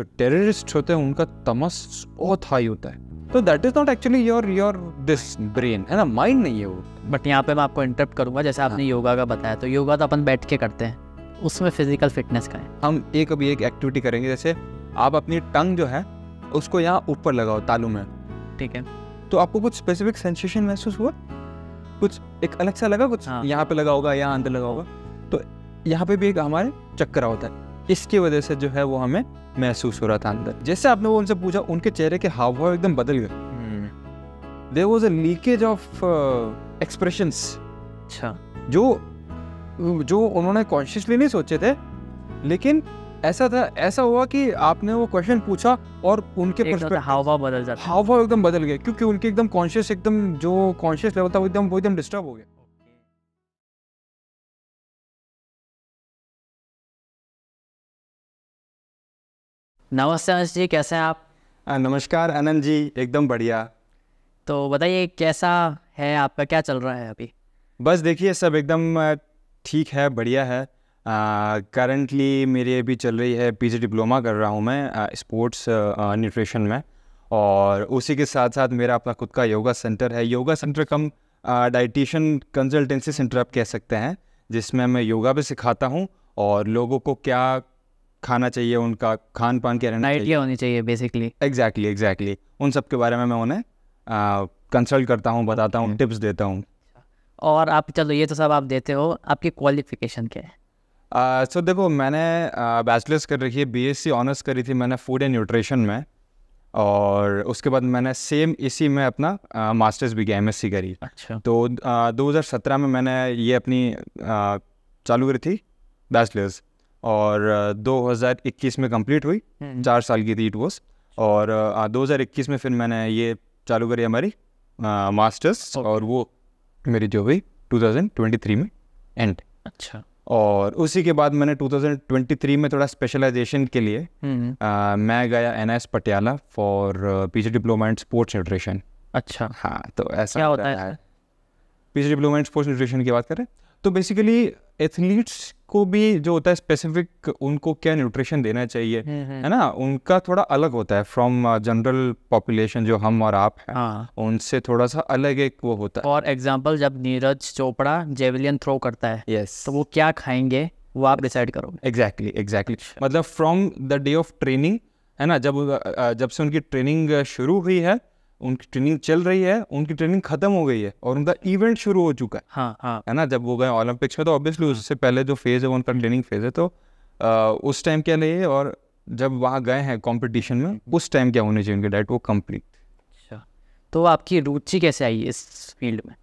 जो टेररिस्ट होते हैं उनका तमस बहुत हाई होता है। तो that is not actually your your this brain है ना? माइंड नहीं है वो। बट यहाँ पे मैं आपको इंटरप्ट करूँगा जैसे आपने योगा का बताया तो योगा तो अपन बैठ के करते हैं। उसमें फ़िज़िकल फिटनेस का है। हम एक अभी एक एक्टिविटी करेंगे जैसे आप अपनी टंग जो है उसको यहाँ ऊपर लगाओ तालू में। ठीक है। तो आपको कुछ स्पेसिफिक सेंसेशन महसूस हुआ? कुछ एक अलग सा लगा कुछ? हाँ। यहाँ पे लगा होगा यहाँ अंदर लगा होगा। तो यहाँ पे भी एक हमारे चक्कर होता है। इसकी वजह से जो है वो हमें महसूस हो रहा था अंदर। जैसे आपने वो उनसे पूछा उनके चेहरे के हाव भाव एकदम बदल गए। There was a leakage of expressions अच्छा। जो जो उन्होंने कॉन्शियसली नहीं सोचे थे लेकिन ऐसा था ऐसा हुआ कि आपने वो क्वेश्चन पूछा और उनके हाव भाव बदल जाता। हाव भाव एकदम बदल गए क्योंकि उनके एकदम कॉन्शियस एकदम जो कॉन्शियस लेवल था वो एकदम वो एकदम डिस्टर्ब हो गया नमस्ते अंश जी कैसे हैं आप? नमस्कार आनंद जी एकदम बढ़िया। तो बताइए कैसा है आपका क्या चल रहा है अभी? बस देखिए सब एकदम ठीक है बढ़िया है। करंटली मेरी अभी चल रही है पीजी डिप्लोमा कर रहा हूँ मैं स्पोर्ट्स न्यूट्रिशन में। और उसी के साथ साथ मेरा अपना खुद का योगा सेंटर है। Yoga centre cum dietitian consultancy centre आप कह सकते हैं जिसमें मैं योगा भी सिखाता हूँ और लोगों को क्या खाना चाहिए उनका खान पान क्या रहना चाहिए। होनी चाहिए बेसिकली एग्जैक्टली एग्जैक्टली उन सब के बारे में मैं उन्हें कंसल्ट करता हूँ बताता हूँ टिप्स देता हूँ। और आप चलो ये तो सब आप देते हो आपकी क्वालिफिकेशन क्या है? सो uh, so, देखो मैंने बैचलर्स uh, कर रखी है बीएससी ऑनर्स करी थी मैंने फ़ूड एंड न्यूट्रिशन में और उसके बाद मैंने सेम इसी में अपना मास्टर्स भी किया एमएससी करी। अच्छा। तो हज़ार सत्रह में मैंने ये अपनी आ, चालू करी थी बैचलर्स और दो हज़ार इक्कीस में कंप्लीट हुई। हम्म। चार साल की थी इट वॉज़ और दो हज़ार इक्कीस में फिर मैंने ये चालू करी हमारी मास्टर्स Okay. और वो मेरी जो हुई 2023 में एंड अच्छा। और उसी के बाद मैंने 2023 में थोड़ा स्पेशलाइजेशन के लिए हम्म आ, मैं गया N S Patiala for PG diploma in sports nutrition अच्छा। हाँ तो ऐसा क्या होता है? PG diploma in sports nutrition की बात करें तो बेसिकली एथलीट्स को भी जो होता है स्पेसिफिक उनको क्या न्यूट्रिशन देना चाहिए है ना? उनका थोड़ा अलग होता है फ्रॉम जनरल पॉपुलेशन जो हम और आप हैं हाँ। उनसे थोड़ा सा अलग एक वो होता है। फॉर एग्ज़ाम्पल जब नीरज चोपड़ा जेवलियन थ्रो करता है यस तो वो क्या खाएँगे वो आप डिसाइड करोगे। एग्जैक्टली एग्जैक्टली मतलब from the day of training है ना? जब जब से उनकी ट्रेनिंग शुरू हुई है उनकी ट्रेनिंग चल रही है उनकी ट्रेनिंग खत्म हो गई है और उनका इवेंट शुरू हो चुका है। हाँ हाँ। है ना? जब वो गए ओलंपिक्स में तो ऑब्वियसली उससे पहले जो फ़ेज़ है वो उनका ट्रेनिंग फ़ेज़ है तो अ, उस टाइम क्या नहीं है और जब वहाँ गए हैं कॉम्पिटिशन में उस टाइम क्या होनी चाहिए उनकी डाइट वो कंप्लीट अच्छा। तो आपकी रुचि कैसे आई इस फ़ील्ड में?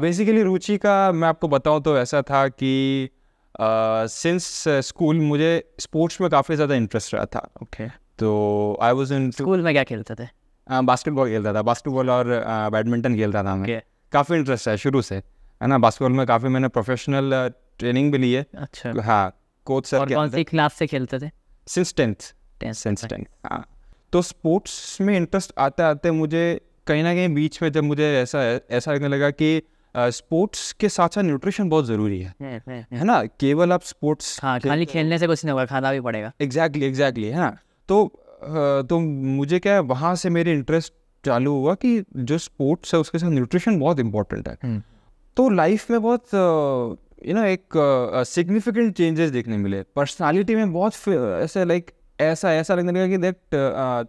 बेसिकली रुचि का मैं आपको बताऊँ तो ऐसा था कि सिंस स्कूल मुझे स्पोर्ट्स में काफ़ी ज़्यादा इंटरेस्ट रहा था। ओके तो आई वॉज़ इन स्कूल में क्या खेलते थे? बास्केटबॉल खेलता था। बास्केटबॉल और बैडमिंटन खेलता था मैं। काफ़ी इंटरेस्ट है शुरू से है ना? बास्केटबॉल में काफ़ी मैंने प्रोफेशनल ट्रेनिंग भी ली है। अच्छा। हाँ कोच सर और कौन सी क्लास से खेलते थे? सिंस टेंथ सिंस टेंथ हाँ। तो स्पोर्ट्स में इंटरेस्ट आते आते मुझे कहीं ना कहीं बीच में जब मुझे ऐसा ऐसा लगने लगा कि स्पोर्ट्स के साथ साथ न्यूट्रिशन बहुत ज़रूरी है। है ना? केवल आप स्पोर्ट्स हाँ खाली खेलने से कुछ नहीं होगा खाना भी पड़ेगा। एग्जैक्टली एग्जैक्टली है ना? तो तो मुझे क्या है वहाँ से मेरे इंटरेस्ट चालू हुआ कि जो स्पोर्ट्स है उसके साथ न्यूट्रिशन बहुत इंपॉर्टेंट है। तो लाइफ में बहुत यू नो एक सिग्निफिकेंट चेंजेस देखने मिले। पर्सनालिटी में बहुत ऐसे लाइक ऐसा ऐसा लगने लगा कि that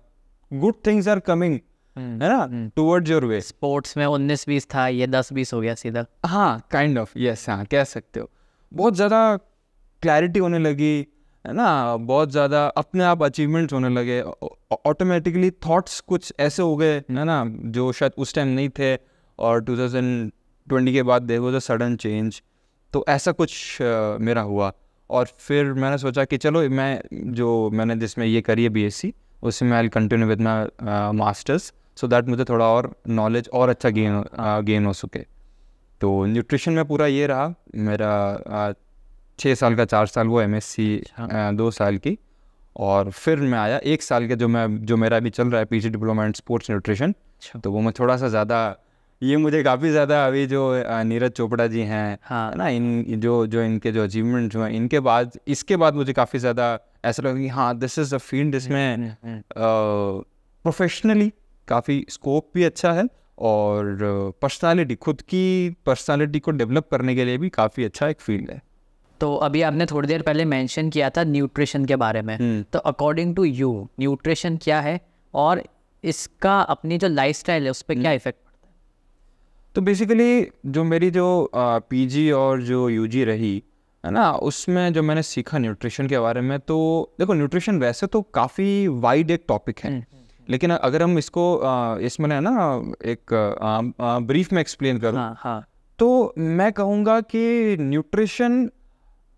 good things are coming है ना? टुवर्ड्स योर वे स्पोर्ट्स में उन्नीस बीस था ये दस बीस हो गया सीधा। हाँ काइंड ऑफ़ यस हाँ कह सकते हो। बहुत ज़्यादा क्लैरिटी होने लगी है ना? बहुत ज़्यादा अपने आप अचीवमेंट्स होने लगे। ऑटोमेटिकली थॉट्स कुछ ऐसे हो गए है ना? जो शायद उस टाइम नहीं थे और 2020 के बाद there was a sudden change तो ऐसा कुछ अ, मेरा हुआ। और फिर मैंने सोचा कि चलो मैं जो मैंने जिसमें ये करी है बी उसमें I continue with my masters so that मुझे थोड़ा और नॉलेज और अच्छा गेन गेन हो सके। तो न्यूट्रिशन में पूरा ये रहा। मेरा छः साल का चार साल वो एम एस सी दो साल की। और फिर मैं आया एक साल के जो मैं जो मेरा अभी चल रहा है P G diploma in sports nutrition. तो वो मैं थोड़ा सा ज़्यादा ये मुझे काफ़ी ज़्यादा अभी जो नीरज चोपड़ा जी हैं हाँ। ना इन जो जो इनके जो अचीवमेंट्स हुए इनके बाद इसके बाद मुझे काफ़ी ज़्यादा ऐसा लगे कि हाँ this is a field hmm, professionally काफ़ी स्कोप भी अच्छा है और पर्सनालिटी खुद की पर्सनालिटी को डेवलप करने के लिए भी काफ़ी अच्छा एक फ़ील्ड है। तो अभी आपने थोड़ी देर पहले मेंशन किया था न्यूट्रिशन के बारे में। हम्म। तो अकॉर्डिंग टू यू न्यूट्रिशन क्या है? और इसका अपनी जो लाइफस्टाइल है उस पर क्या इफ़ेक्ट पड़ता है? तो बेसिकली जो मेरी जो पीजी और जो यूजी रही है ना उसमें जो मैंने सीखा न्यूट्रिशन के बारे में तो देखो न्यूट्रिशन वैसे तो काफ़ी वाइड एक टॉपिक है। लेकिन अगर हम इसको इसमें है ना एक ब्रीफ में एक्सप्लेन करूँ हाँ हाँ। तो मैं कहूँगा कि nutrition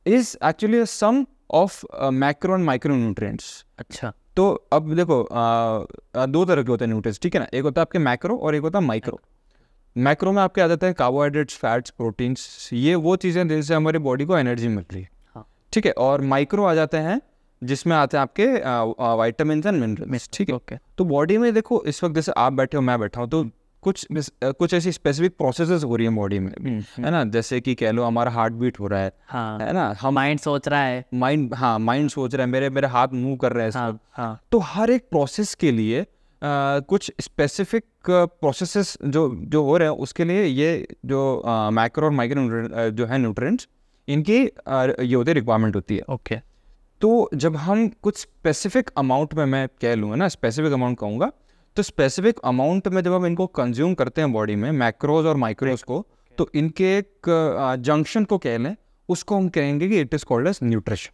is actually some of macro and micronutrients अच्छा। तो अब देखो आ, दो तरह के होते हैं न्यूट्रिएंट्स ठीक है ना? एक होता है आपके मैक्रो और एक होता है माइक्रो मैक्रो में आपके आ जाते हैं कार्बोहाइड्रेट्स फैट्स प्रोटीन्स ये वो चीज़ें जिनसे हमारी बॉडी को एनर्जी मिल रही है। हाँ। ठीक है और माइक्रो आ जाते हैं जिसमें आते हैं आपके वाइटामिन एंड मिनरल्स ठीक है। ओके तो बॉडी में देखो इस वक्त जैसे आप बैठे हो मैं बैठा हूँ तो कुछ कुछ ऐसी स्पेसिफिक प्रोसेसेस हो रही है बॉडी में। है ना? जैसे कि कह लो हमारा हार्ट बीट हो रहा है हाँ। है ना? हम माइंड सोच रहा है। माइंड हाँ माइंड सोच रहा है मेरे मेरे हाथ मूव कर रहे हैं हाँ हाँ। तो हर एक प्रोसेस के लिए कुछ स्पेसिफिक प्रोसेसेस जो जो हो रहे हैं उसके लिए ये जो माइक्रो और माइक्रो जो है न्यूट्रिएंट्स इनकी ये होती है रिक्वायरमेंट होती है। ओके तो जब हम कुछ स्पेसिफिक अमाउंट में मैं कह लूँ ना? स्पेसिफिक अमाउंट कहूँगा तो स्पेसिफिक अमाउंट में जब हम इनको कंज्यूम करते हैं बॉडी में मैक्रोज और माइक्रोज को तो इनके एक जंक्शन को कह लें उसको हम कहेंगे कि it is called as nutrition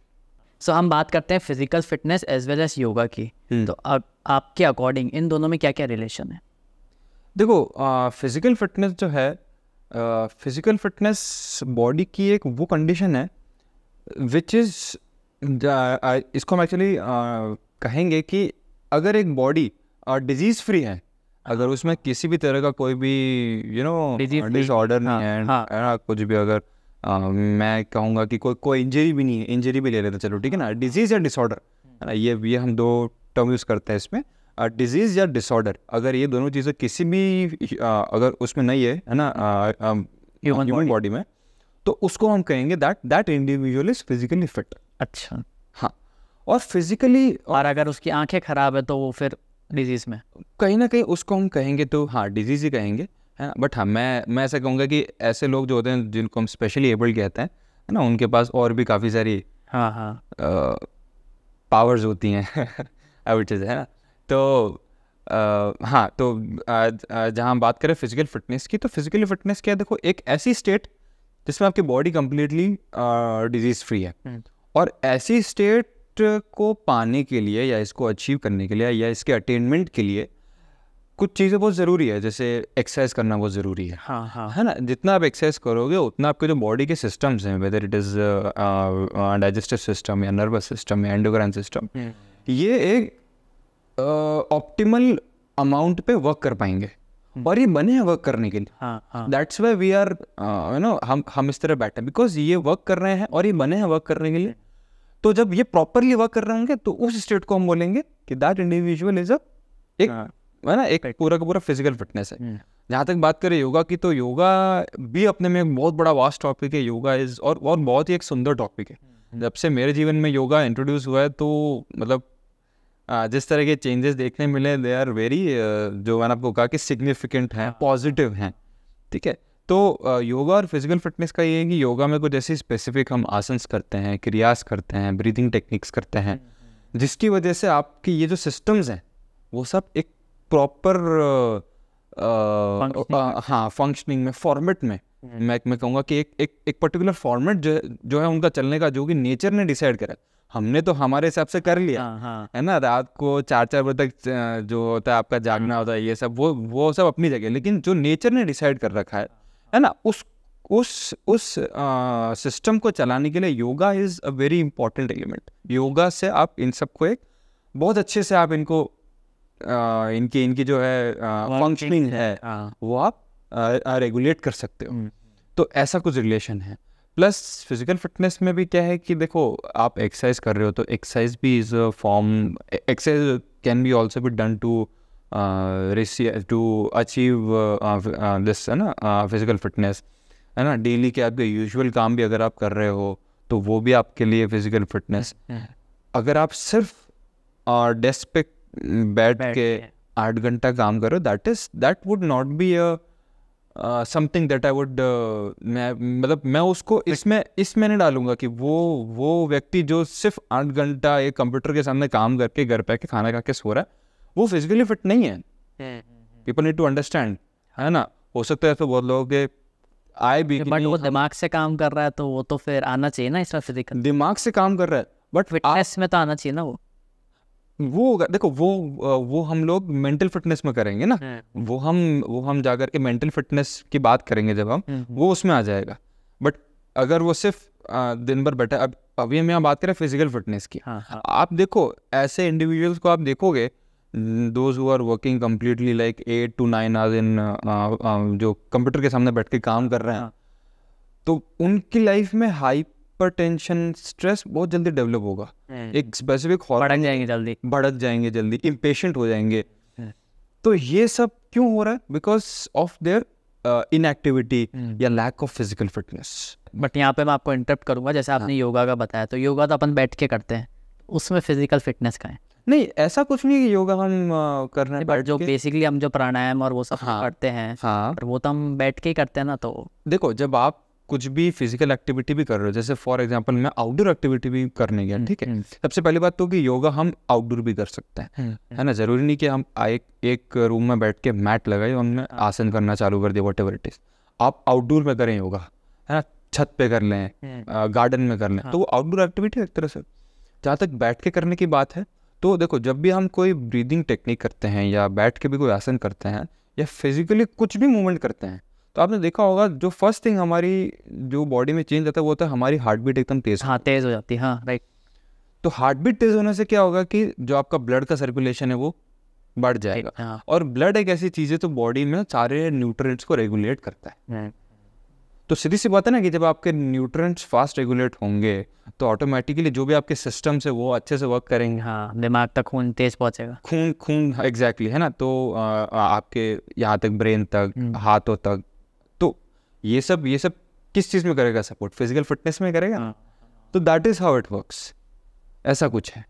so हम बात करते हैं physical fitness as well as yoga की. हम्म। तो अब आपके अकॉर्डिंग इन दोनों में क्या क्या रिलेशन है? देखो फ़िज़िकल फिटनेस जो है फ़िज़िकल फिटनेस बॉडी की एक वो कंडीशन है विच इज़ इसको हम एक्चुअली कहेंगे कि अगर एक बॉडी डिज़ीज़ फ्री है। अगर उसमें किसी भी तरह का कोई भी यू नो डिसऑर्डर नहीं हाँ, है हाँ। है कुछ भी अगर अ, मैं कहूँगा कि कोई कोई इंजरी भी नहीं है इंजरी भी ले लेते चलो ठीक है ना डिज़ीज़ या डिसऑर्डर है ना ये ये हम दो टर्म यूज़ करते हैं इसमें। डिज़ीज़ या डिसऑर्डर अगर ये दोनों चीज़ें किसी भी अ, अगर उसमें नहीं है है ना ह्यूमन बॉडी में तो उसको हम कहेंगे that that individual is physically fit अच्छा। हाँ और फिजिकली और अगर उसकी आँखें खराब है तो वो फिर डिज़ीज़ में? कहीं ना कहीं उसको हम कहेंगे तो हाँ डिज़ीज़ ही कहेंगे है ना? बट हाँ मैं मैं ऐसा कहूँगा कि ऐसे लोग जो होते हैं जिनको हम स्पेशली एबल्ड कहते हैं है ना? उनके पास और भी काफ़ी सारी हाँ हाँ। पावर्स होती हैं वुड है ना? तो अ, हाँ तो जहाँ हम बात करें फ़िज़िकल फिटनेस की तो फिजिकली फिटनेस क्या है? देखो एक ऐसी स्टेट जिसमें आपकी बॉडी कम्प्लीटली डिज़ीज़ फ्री है। हम्म। और ऐसी स्टेट को पाने के लिए या इसको अचीव करने के लिए या इसके अटेनमेंट के लिए कुछ चीज़ें बहुत ज़रूरी है जैसे एक्सरसाइज करना बहुत ज़रूरी है। हाँ हाँ। है ना? जितना आप एक्सरसाइज करोगे उतना आपके जो बॉडी के सिस्टम्स हैं whether it is digestive system या नर्वस सिस्टम या एंडोक्राइन सिस्टम ये एक ऑप्टिमल अमाउंट पे वर्क कर पाएँगे। और ये बने हैं वर्क करने के लिए। That's why we are you know हम हम इस तरह बैठे बिकॉज़ ये वर्क कर रहे हैं और ये बने हैं वर्क करने के लिए। तो जब ये प्रॉपरली वर्क कर रहे होंगे तो उस स्टेट को हम बोलेंगे कि दैट इंडिविजुअल इज़ अ एक हाँ। है ना एक पूरा का पूरा फ़िज़िकल फिटनेस है। हम्म। जहाँ तक बात करें योगा की तो योगा भी अपने में एक बहुत बड़ा वास्ट टॉपिक है। योगा इज़ और और बहुत ही एक सुंदर टॉपिक है। जब से मेरे जीवन में योगा इंट्रोड्यूस हुआ है तो मतलब जिस तरह के चेंजेस देखने मिले दे आर वेरी जो मैंने आपको कहा कि सिग्निफिकेंट हैं पॉजिटिव हैं। ठीक है? तो योगा और फ़िज़िकल फिटनेस का ये है कि योगा में कुछ ऐसी स्पेसिफिक हम आसन्स करते हैं क्रियास करते हैं ब्रीदिंग टेक्निक्स करते हैं जिसकी वजह से आपकी ये जो सिस्टम्स हैं वो सब एक प्रॉपर हाँ। फंक्शनिंग में फॉर्मेट में। मैं मैं कहूँगा कि एक एक एक पर्टिकुलर फॉर्मेट जो जो है उनका चलने का जो कि नेचर ने डिसाइड करा। हमने तो हमारे हिसाब से कर लिया। हाँ हाँ। है ना? रात को चार चार बजे तक जो होता है आपका जागना होता है ये सब वो वो सब अपनी जगह लेकिन जो नेचर ने डिसाइड कर रखा है है ना उस उस उस सिस्टम को चलाने के लिए yoga is a very important element yoga से आप इन सबको एक बहुत अच्छे से आप इनको अ, इनकी इनकी जो है फंक्शनिंग है हाँ वो आप रेगुलेट कर सकते हो। हम्म, तो ऐसा कुछ रिलेशन है। प्लस फ़िज़िकल फिटनेस में भी क्या है कि देखो आप एक्सरसाइज कर रहे हो तो एक्सरसाइज भी is a form exercise can be also be done to to achieve this है ना फ़िज़िकल फिटनेस है ना डेली के आपके यूजुअल काम भी अगर आप कर रहे हो तो वो भी आपके लिए फ़िज़िकल फिटनेस हम्म, अगर आप सिर्फ़ डेस्क पे बैठ के। आठ घंटा काम करो that is that would not be a something that I would मैं मतलब मैं उसको इसमें इसमें नहीं डालूँगा कि वो वो व्यक्ति जो सिर्फ़ आठ घंटा एक कंप्यूटर के सामने काम करके घर पे के खाना खा के सो रहा है वो फिजिकली फिट नहीं है। पीपल नीड टू अंडरस्टैंड है ना? हो सकता है तो बहुत लोग के आए भी बट वो दिमाग से काम कर रहा है तो वो तो फिर आना चाहिए ना इसमें फ़िज़िकल दिमाग से काम कर रहा है बट फिटनेस में तो आना चाहिए ना वो। वो देखो वो वो हम लोग मेंटल फिटनेस में करेंगे ना। वो हम वो हम जाकर के मेंटल फिटनेस की बात करेंगे जब हम वो उसमें आ जाएगा। बट अगर वो सिर्फ़ दिन भर बैठा अब अभी हम यहाँ बात करें फ़िज़िकल फिटनेस की। हाँ हाँ। आप देखो ऐसे इंडिविजुअल्स को आप देखोगे those who are working completely like eight to nine hours in जो कंप्यूटर के सामने बैठ के काम कर रहे हैं हाँ। तो उनकी लाइफ में हाइपर टेंशन स्ट्रेस बहुत जल्दी डेवलप होगा। एक स्पेसिफिक भड़क जाएँगे जल्दी। भड़क जाएँगे जल्दी इम्पेशेंट हो जाएँगे। हम्म। तो ये सब क्यों हो रहा है? Because of their inactivity hmm. या lack of physical fitness but यहाँ पे मैं आपको इंटरप्ट करूँगा जैसे आपने योगा का बताया तो योगा तो अपन बैठ के करते हैं उसमें फ़िज़िकल फिटनेस का है। नहीं ऐसा कुछ नहीं कि योगा हम अ, कर रहे हैं बट जो बेसिकली हम जो प्राणायाम और वो सब हाँ। करते हैं हाँ। पर वो तो हम बैठ के ही करते हैं ना तो। देखो जब आप कुछ भी फ़िज़िकल एक्टिविटी भी कर रहे हो जैसे फॉर एग्जांपल मैं आउटडोर एक्टिविटी भी करने गया ठीक है? हम्म, सबसे पहली बात तो कि योगा हम आउटडोर भी कर सकते हैं हम्म, है ना? ज़रूरी नहीं कि हम एक एक रूम में बैठ के मैट लगाए और उनमें आसन करना चालू कर दिया वट एवर इट इज़ आप आउटडोर में करें योगा है ना? छत पे कर लें हम्म, गार्डन में कर लें। तो वो आउटडोर एक्टिविटी है एक तरह से। जहाँ तक बैठ के करने की बात है तो देखो जब भी हम कोई ब्रीदिंग टेक्निक करते हैं या बैठ के भी कोई आसन करते हैं या फिजिकली कुछ भी मूवमेंट करते हैं तो आपने देखा होगा जो फ़र्स्ट थिंग हमारी जो बॉडी में चेंज आता है वो होता है हमारी हार्ट बीट एकदम तेज हाँ तेज हो जाती है हाँ राइट तो हार्ट बीट तेज होने से क्या होगा कि जो आपका ब्लड का सर्कुलेशन है वो बढ़ जाएगा हाँ। और ब्लड एक ऐसी चीज़ है तो बॉडी में सारे न्यूट्रिएंट्स को रेगुलेट करता है। हम्म, तो सीधी सी बात है ना कि जब आपके न्यूट्रिएंट्स फास्ट रेगुलेट होंगे तो ऑटोमेटिकली जो भी आपके सिस्टम से वो अच्छे से वर्क करेंगे। हाँ दिमाग तक खून तेज पहुंचेगा। खून खून एग्जैक्टली है ना? तो आ, आ, आपके यहाँ तक ब्रेन तक हम्म। हाथों तक तो ये सब ये सब किस चीज़ में करेगा सपोर्ट फ़िज़िकल फिटनेस में करेगा? हाँ। तो that is how it works ऐसा कुछ है।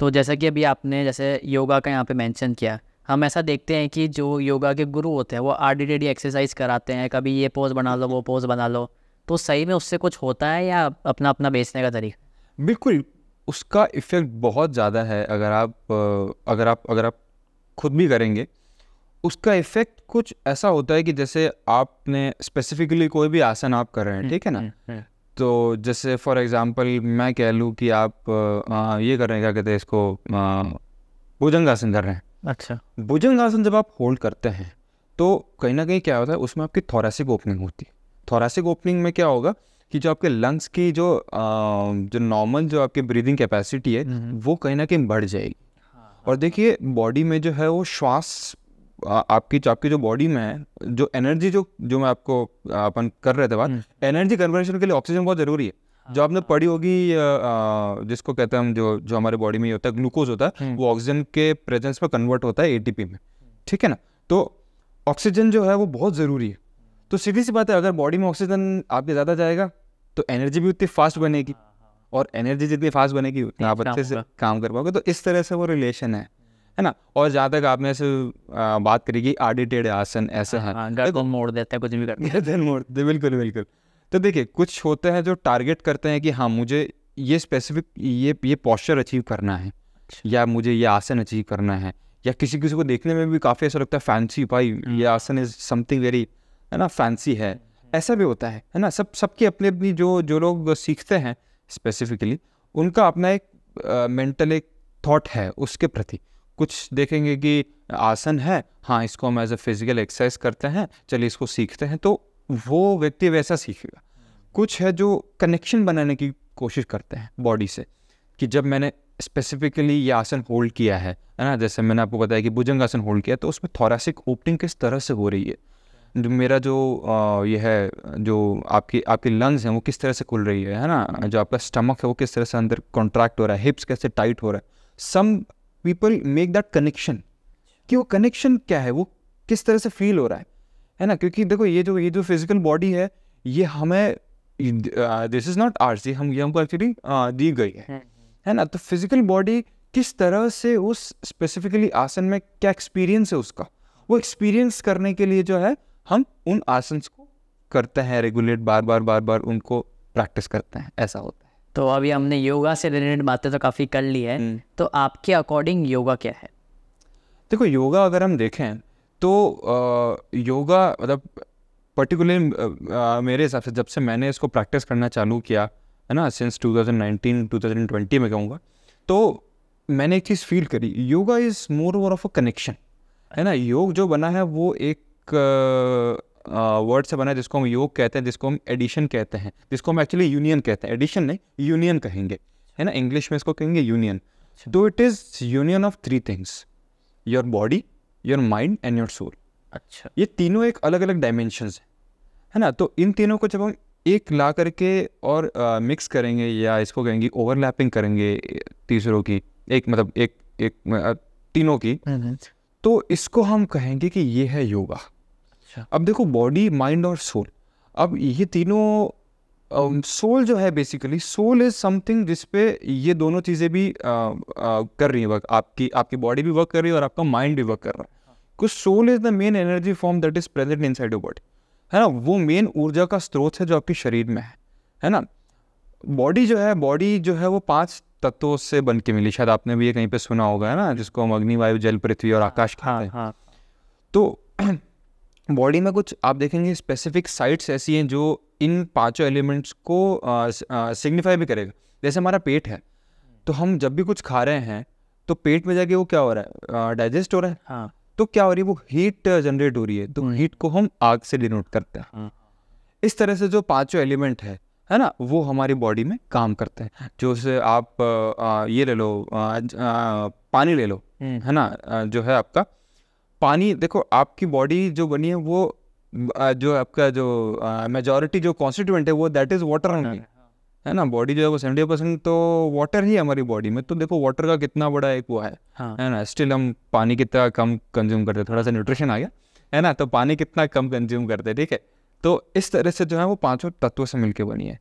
तो जैसा कि अभी आपने जैसे योगा का यहाँ पे मेंशन किया हम ऐसा देखते हैं कि जो योगा के गुरु होते हैं वो आडी टेडी एक्सरसाइज कराते हैं कभी ये पोज बना लो वो पोज बना लो। तो सही में उससे कुछ होता है या अपना अपना बेचने का तरीका? बिल्कुल उसका इफ़ेक्ट बहुत ज़्यादा है अगर आप अगर आप अगर आप खुद भी करेंगे उसका इफ़ेक्ट कुछ ऐसा होता है कि जैसे आपने स्पेसिफिकली कोई भी आसन आप कर रहे हैं ठीक है ना? हम्म, तो जैसे फॉर एग्जांपल मैं कह लूँ कि आप अ, ये कर रहे हैं क्या कहते हैं इसको भुजंगासन कर रहे हैं। अच्छा। भुजंगासन जब आप होल्ड करते हैं तो कहीं ना कहीं क्या होता है उसमें आपकी थोरेसिक ओपनिंग होती है। थोरेसिक ओपनिंग में क्या होगा कि जो आपके लंग्स की जो अ, जो नॉर्मल जो आपकी ब्रीदिंग कैपेसिटी है हम्म। वो कहीं ना कहीं बढ़ जाएगी। और देखिए बॉडी में जो है वो श्वास आपकी जो आपकी जो बॉडी में है जो एनर्जी जो जो मैं आपको अपन कर रहे थे बात एनर्जी कन्वर्शन के लिए ऑक्सीजन बहुत ज़रूरी है। जो आपने पढ़ी होगी जिसको कहते हैं हम जो जो हमारे बॉडी में होता है ग्लूकोज होता है वो ऑक्सीजन के प्रेजेंस में कन्वर्ट होता है एटीपी में। ठीक है ना? तो ऑक्सीजन जो है वो बहुत ज़रूरी है। तो सीधी सी बात है अगर बॉडी में ऑक्सीजन आपके ज़्यादा जाएगा तो एनर्जी भी उतनी फास्ट बनेगी। और एनर्जी जितनी फास्ट बनेगी उतना आप अच्छे से काम कर पाओगे। तो इस तरह से वो रिलेशन है। है ना? और जहाँ तक आपने ऐसे बात करेगी आडिटेड आसन ऐसे हैं हाँ। मोड़ देते हैं कुछ भी करते हैं मोड़ बिल्कुल बिल्कुल। तो देखिए कुछ होते हैं जो टारगेट करते हैं कि हाँ मुझे ये स्पेसिफिक ये ये पॉस्चर अचीव करना है या मुझे ये आसन अचीव करना है या किसी किसी को देखने में भी काफ़ी ऐसा लगता है फैंसी भाई ये आसन इज़ समथिंग वेरी है ना फैंसी है। ऐसा भी होता है है ना सब सबकी अपनी अपनी जो जो लोग सीखते हैं स्पेसिफिकली उनका अपना एक मेंटल एक थॉट है उसके प्रति। कुछ देखेंगे कि आसन है हाँ इसको हम एज अ फ़िज़िकल एक्सरसाइज करते हैं चलिए इसको सीखते हैं तो वो व्यक्ति वैसा सीखेगा। कुछ है जो कनेक्शन बनाने की कोशिश करते हैं बॉडी से कि जब मैंने स्पेसिफिकली ये आसन होल्ड किया है है ना? जैसे मैंने आपको बताया कि भुजंग आसन होल्ड किया तो उसमें थोरासिक ओपनिंग किस तरह से हो रही है? जो मेरा जो अ, ये है जो आपकी आपकी लंग्स हैं वो किस तरह से खुल रही है है ना? जो आपका स्टमक है वो किस तरह से अंदर कॉन्ट्रैक्ट हो रहा है हिप्स कैसे टाइट हो रहा है। Some people make that connection कि वो कनेक्शन क्या है? वो किस तरह से फील हो रहा है? है ना? क्योंकि देखो ये जो ये जो फ़िज़िकल बॉडी है ये हमें दिस इज़ नॉट आर्स ये हम ये हमको एक्चुअली दी गई है। है ना? तो फ़िज़िकल बॉडी किस तरह से उस स्पेसिफिकली आसन में क्या एक्सपीरियंस है उसका? वो एक्सपीरियंस करने के लिए जो है हम उन आसन को करते हैं रेगुलेट बार बार बार बार उनको प्रैक्टिस करते हैं। ऐसा होता है। तो अभी हमने योगा से रिलेटेड बातें तो काफ़ी कर ली है। हम्म। तो आपके अकॉर्डिंग योगा क्या है? देखो योगा अगर हम देखें तो योगा मतलब पर्टिकुलर मेरे हिसाब से जब से मैंने इसको प्रैक्टिस करना चालू किया है ना सिंस 2019 2020 में कहूँगा तो मैंने एक चीज़ फील करी yoga is more over of a connection है ना? योग जो बना है वो एक वर्ड से बना है जिसको हम योग कहते हैं जिसको हम एडिशन कहते हैं जिसको हम एक्चुअली यूनियन कहते हैं। एडिशन नहीं यूनियन कहेंगे है ना? इंग्लिश में इसको कहेंगे यूनियन तो it is union of three things your body your mind and your soul अच्छा। ये तीनों एक अलग अलग डायमेंशन हैं। है ना? तो इन तीनों को जब हम एक ला करके और मिक्स करेंगे या इसको कहेंगे ओवरलैपिंग करेंगे तीसरों की एक मतलब एक एक तीनों की तो इसको हम कहेंगे कि ये है योगा। अच्छा। अब देखो बॉडी माइंड और सोल अब ये तीनों सोल जो है बेसिकली सोल इज़ समथिंग जिस पे ये दोनों चीज़ें भी अ, अ, कर रही हैं वर्क आपकी आपकी बॉडी भी वर्क कर रही है और आपका माइंड भी वर्क कर रहा है। कुछ soul is the main energy form that is present inside your body है ना? वो मेन ऊर्जा का स्रोत है जो आपके शरीर में है। है ना? बॉडी जो है बॉडी जो है वो पाँच तत्वों से बन के मिली। शायद आपने भी ये कहीं पे सुना होगा है ना? जिसको हम अग्नि वायु जल पृथ्वी और आकाश कहते हाँ। हैं। हाँ तो बॉडी में कुछ आप देखेंगे स्पेसिफिक साइट्स ऐसी हैं जो इन पाँचों एलिमेंट्स को सिग्निफाई भी करेगा। जैसे हमारा पेट है तो हम जब भी कुछ खा रहे हैं तो पेट में जाके वो क्या हो रहा है? डाइजेस्ट हो रहा है? हाँ। तो क्या हो रही है वो हीट जनरेट हो रही है। तो हीट को हम आग से डिनोट करते हैं। हाँ। इस तरह से जो पाँचों एलिमेंट है है ना वो हमारी बॉडी में काम करते हैं। जो से आप अ, अ, ये ले लो अ, अ, पानी ले लो हम्म। है ना जो है आपका पानी देखो आपकी बॉडी जो बनी है वो जो आपका जो मेजोरिटी जो कॉन्स्टिट्यूएंट है वो दैट इज़ वाटर ओनली है ना? बॉडी जो है वो सेवेंटी परसेंट तो वाटर ही है हमारी बॉडी में। तो देखो वाटर का कितना बड़ा एक वो है हाँ। है ना? स्टिल हम पानी कितना कम कंज्यूम करते हैं। थोड़ा सा न्यूट्रिशन आ गया है ना? तो पानी कितना कम कंज्यूम करते हैं ठीक है? तो इस तरह से जो है वो पाँचों तत्वों से मिलके बनी है।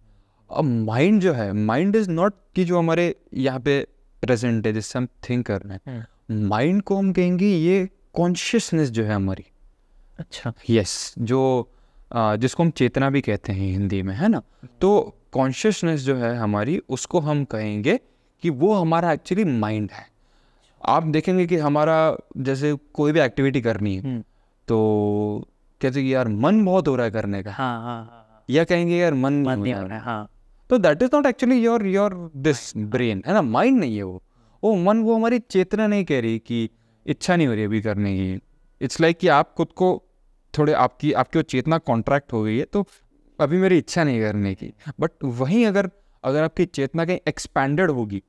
अब माइंड जो है माइंड इज़ नॉट कि जो हमारे यहाँ पे प्रेजेंट है जिससे हम थिंक कर रहे हैं। माइंड को हम कहेंगे ये कॉन्शियसनेस जो है हमारी। अच्छा। यस जो अ, जिसको हम चेतना भी कहते हैं हिंदी में है ना? तो कॉन्शियसनेस जो है हमारी उसको हम कहेंगे कि वो हमारा एक्चुअली माइंड है। आप देखेंगे कि हमारा जैसे कोई भी एक्टिविटी करनी है हम्म। तो कहते कि यार मन बहुत हो रहा है करने का। हाँ हाँ हाँ या कहेंगे यार मन नहीं नहीं हो हो रहा। है हाँ। तो that is not actually your your this brain है। ना? माइंड नहीं है वो। वो मन वो हमारी चेतना नहीं कह रही कि इच्छा नहीं हो रही अभी करने की। इट्स लाइक कि आप खुद को थोड़े आपकी आपकी वो चेतना कॉन्ट्रैक्ट हो गई है तो अभी मेरी इच्छा नहीं करने की। बट वहीं अगर अगर आपकी चेतना कहीं एक्सपैंडेड होगी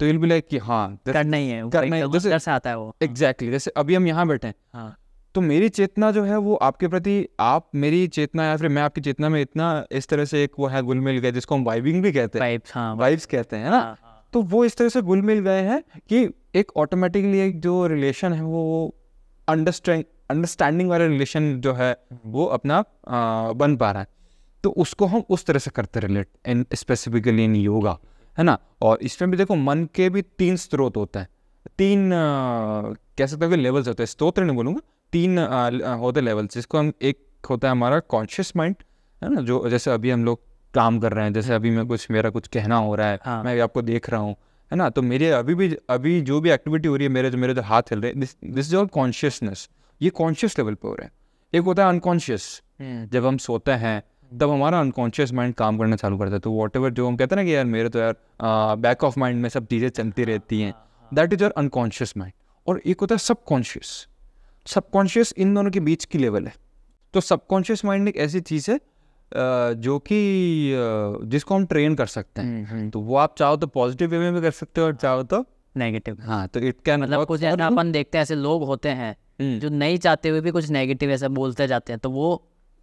तो विल बी लाइक कि हाँ करना ही है करना ही- जैसे- से आता है वो। एग्जैक्टली जैसे अभी हम यहाँ बैठे हैं। हाँ। तो मेरी चेतना जो है वो आपके प्रति आप मेरी चेतना या फिर मैं आपकी चेतना में इतना इस तरह से एक वो है घुल मिल गया जिसको हम वाइबिंग भी कहते हैं। वाइब्स हाँ। वाइब्स कहते हैं ना? हाँ, हाँ। तो वो इस तरह से गुल मिल गए हैं कि एक ऑटोमेटिकली एक जो रिलेशन है वो अंडरस्टैंड अंडरस्टैंडिंग वाला रिलेशन जो है वो अपना आ, बन पा रहा है। तो उसको हम उस तरह से करते relate in specifically in yoga है ना? और इसमें भी देखो मन के भी तीन स्रोत होते हैं। तीन आ, कह सकते हो कि लेवल्स होते हैं। स्तोत्र नहीं बोलूँगा तीन आ, होते लेवल्स जिसको हम एक होता है हमारा कॉन्शियस माइंड है ना? जो जैसे अभी हम लोग काम कर रहे हैं जैसे अभी मैं कुछ मेरा कुछ कहना हो रहा है हाँ। मैं आपको देख रहा हूँ है ना? तो मेरे अभी भी अभी जो भी एक्टिविटी हो रही है मेरे जो मेरे जो हाथ हिल रहे हैं this this is all consciousness ये कॉन्शियस लेवल पे हो रहा है। एक होता है अनकॉन्शियस हम्म, जब हम सोते हैं तब हमारा अनकॉन्शियस माइंड काम करना चालू करता है। तो वॉट एवर जो हम कहते हैं ना कि यार मेरे तो यार बैक ऑफ़ माइंड में सब चीज़ें चलती रहती हैं। That is your unconscious mind और एक होता है सबकॉन्शियस सबकॉन्शियस इन दोनों के बीच की लेवल है। तो सबकॉन्शियस माइंड एक ऐसी चीज़ है जो कि जिसको हम ट्रेन कर सकते हैं। हम्म, हम्म, तो वो आप चाहो तो पॉजिटिव वे में भी कर सकते हो और चाहो तो नेगेटिव हाँ तो इट कैन मतलब कुछ अपन देखते हैं ऐसे लोग होते हैं जो नहीं चाहते हुए भी कुछ नेगेटिव ऐसा बोलते जाते हैं तो वो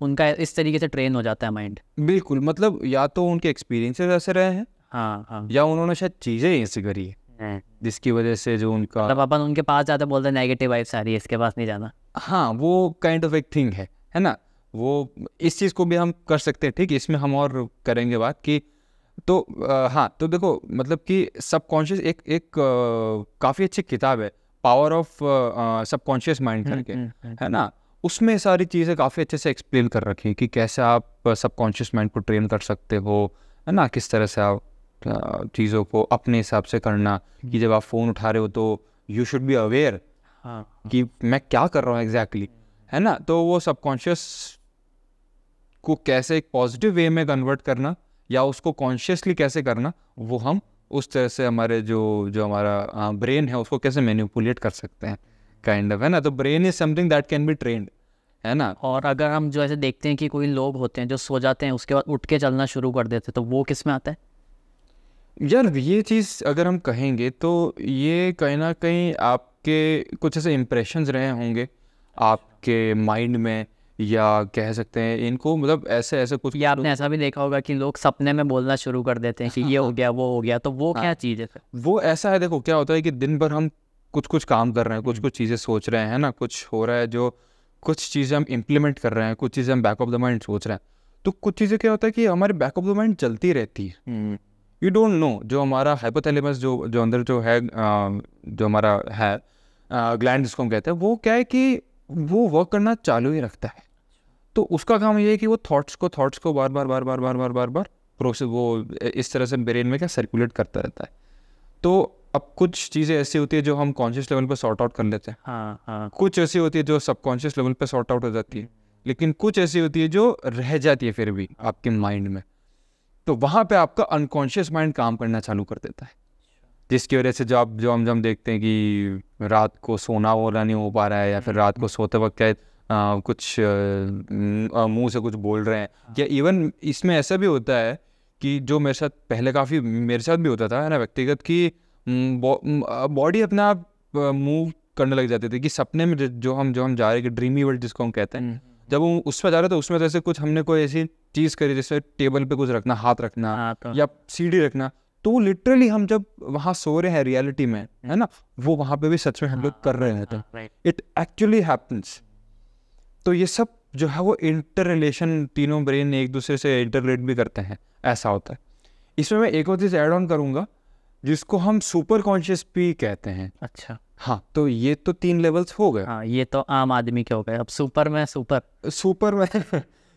उनका इस तरीके से ट्रेन हो जाता है माइंड बिल्कुल मतलब या तो उनके एक्सपीरियंसेस ऐसे रहे हैं हाँ हाँ। या उन्होंने शायद चीज़ें ऐसी करी है जिसकी वजह से जो उनका मतलब अपन उनके पास जाते बोलते हैं नेगेटिव वाइब्स आ रही है इसके पास नहीं जाना। हाँ वो काइंड ऑफ़ एक थिंग है है ना? वो इस चीज़ को भी हम कर सकते हैं ठीक है? इसमें हम और करेंगे बात कि तो आ, हाँ तो देखो मतलब कि सबकॉन्शियस एक एक काफ़ी अच्छी किताब है पावर ऑफ़ सबकॉन्शियस माइंड करके है ना? उसमें सारी चीज़ें काफ़ी अच्छे से एक्सप्लेन कर रखी हैं कि कैसे आप सबकॉन्शियस माइंड को ट्रेन कर सकते हो है ना? किस तरह से आप चीज़ों को अपने हिसाब से करना कि जब आप फ़ोन उठा रहे हो तो यू शुड बी अवेयर कि मैं क्या कर रहा हूँ एग्जैक्टली exactly. है ना? तो वो सबकॉन्शियस को कैसे एक पॉजिटिव वे में कन्वर्ट करना या उसको कॉन्शियसली कैसे करना वो हम उस तरह से हमारे जो जो हमारा ब्रेन है उसको कैसे मैनिपुलेट कर सकते हैं। काइंड ऑफ़ है ना? तो brain is something that can be trained है ना? और अगर हम जो ऐसे देखते हैं कि कोई लोग होते हैं जो सो जाते हैं उसके बाद उठ के चलना शुरू कर देते तो वो किसमें आता है? यार ये चीज़ अगर हम कहेंगे तो ये कहीं ना कहीं आपके कुछ ऐसे इम्प्रेशंस रहे होंगे आपके माइंड में या कह सकते हैं इनको मतलब ऐसे ऐसे कुछ या आपने ऐसा भी देखा होगा कि लोग सपने में बोलना शुरू कर देते हैं कि ये हो गया वो हो गया तो वो हाँ, क्या चीज़ है वो ऐसा है देखो क्या होता है कि दिन भर हम कुछ कुछ काम कर रहे हैं कुछ कुछ चीज़ें सोच रहे हैं ना कुछ हो रहा है जो कुछ चीज़ें हम इम्प्लीमेंट कर रहे हैं कुछ चीज़ें हम बैक ऑफ़ द माइंड सोच रहे हैं तो कुछ चीज़ें क्या होता है कि हमारे बैक ऑफ़ द माइंड चलती रहती है यू डोंट नो जो हमारा हाइपोथैलेमस जो जो अंदर जो है जो हमारा है ग्लैंड जिसको हम कहते हैं वो क्या है कि वो वर्क करना चालू ही रखता है तो उसका काम ये है कि वो थॉट्स को थॉट्स को बार बार बार बार बार बार बार बार प्रोसेस वो इस तरह से ब्रेन में क्या सर्कुलेट करता रहता है तो अब कुछ चीज़ें ऐसी होती है जो हम कॉन्शियस लेवल पर सॉर्ट आउट कर लेते हैं। हाँ हाँ। कुछ ऐसी होती है जो सबकॉन्शियस लेवल पर सॉर्ट आउट हो जाती है लेकिन कुछ ऐसी होती है जो रह जाती है फिर भी आपके माइंड में। तो वहाँ पे आपका अनकॉन्शियस माइंड काम करना चालू कर देता है। जिसकी वजह से जो आप जो हम जो हम देखते हैं कि रात को सोना वोना नहीं हो पा रहा है या फिर रात को सोते वक्त क्या कुछ मुँह से कुछ बोल रहे हैं। हाँ। या इवन इसमें ऐसा भी होता है कि जो मेरे साथ पहले काफ़ी मेरे साथ भी होता था है ना व्यक्तिगत कि बॉडी अपने आप मूव करने लग जाती थे कि सपने में जो हम जो हम जा रहे हैं ड्रीमी वर्ल्ड जिसको हम कहते हैं। हम्म, हम्म। जब हम उसमें जा रहे तो उसमें जैसे कुछ हमने कोई ऐसी चीज़ करी जैसे टेबल पे कुछ रखना हाथ रखना हाँ, तो। या सीढ़ी रखना। तो लिटरली हम जब वहाँ सो रहे हैं रियलिटी में है ना वो वहाँ पे भी सच में हम लोग कर रहे हैं। इट एक्चुअली हैपन्स तो ये सब जो है वो इंटर रिलेशन तीनों ब्रेन एक दूसरे से इंटरलेट भी करते हैं ऐसा होता है। इसमें मैं एक और चीज़ ऐड ऑन करूँगा जिसको हम सुपर कॉन्शियस भी कहते हैं। अच्छा। हाँ तो ये तो तीन लेवल्स हो गए। हाँ ये तो आम आदमी के हो गए। अब सुपर में सुपर। सुपर में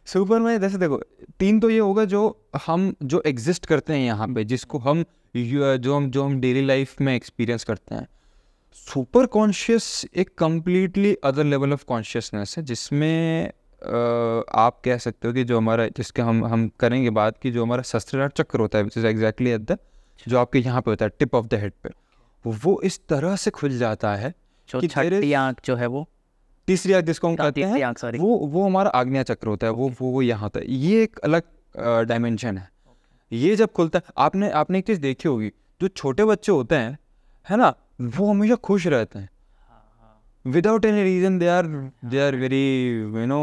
सुपर में जैसे देखो तीन तो ये होगा जो हम जो एग्जिस्ट करते हैं यहाँ पे जिसको हम जो हम जो हम डेली लाइफ में एक्सपीरियंस करते हैं। सुपर कॉन्शियस एक completely other level of consciousness है जिसमें आप कह सकते हो कि जो हमारा जिसके हम हम करेंगे बात की जो हमारा शस्त्रार चक्र होता है which is exactly at the जो आपके यहाँ पे होता है टिप ऑफ़ द हेड पे वो इस तरह से खुल जाता है कि छठी आँख जो है वो तीसरी आँख जिसको हम कहते हैं वो वो हमारा आग्नेय चक्र होता है वो वो वो यहाँ होता है। ये एक अलग डायमेंशन है। ये जब खुलता है आपने आपने एक चीज़ देखी होगी जो छोटे बच्चे होते हैं है ना वो हमेशा खुश रहते हैं। Without any reason they are they are very you know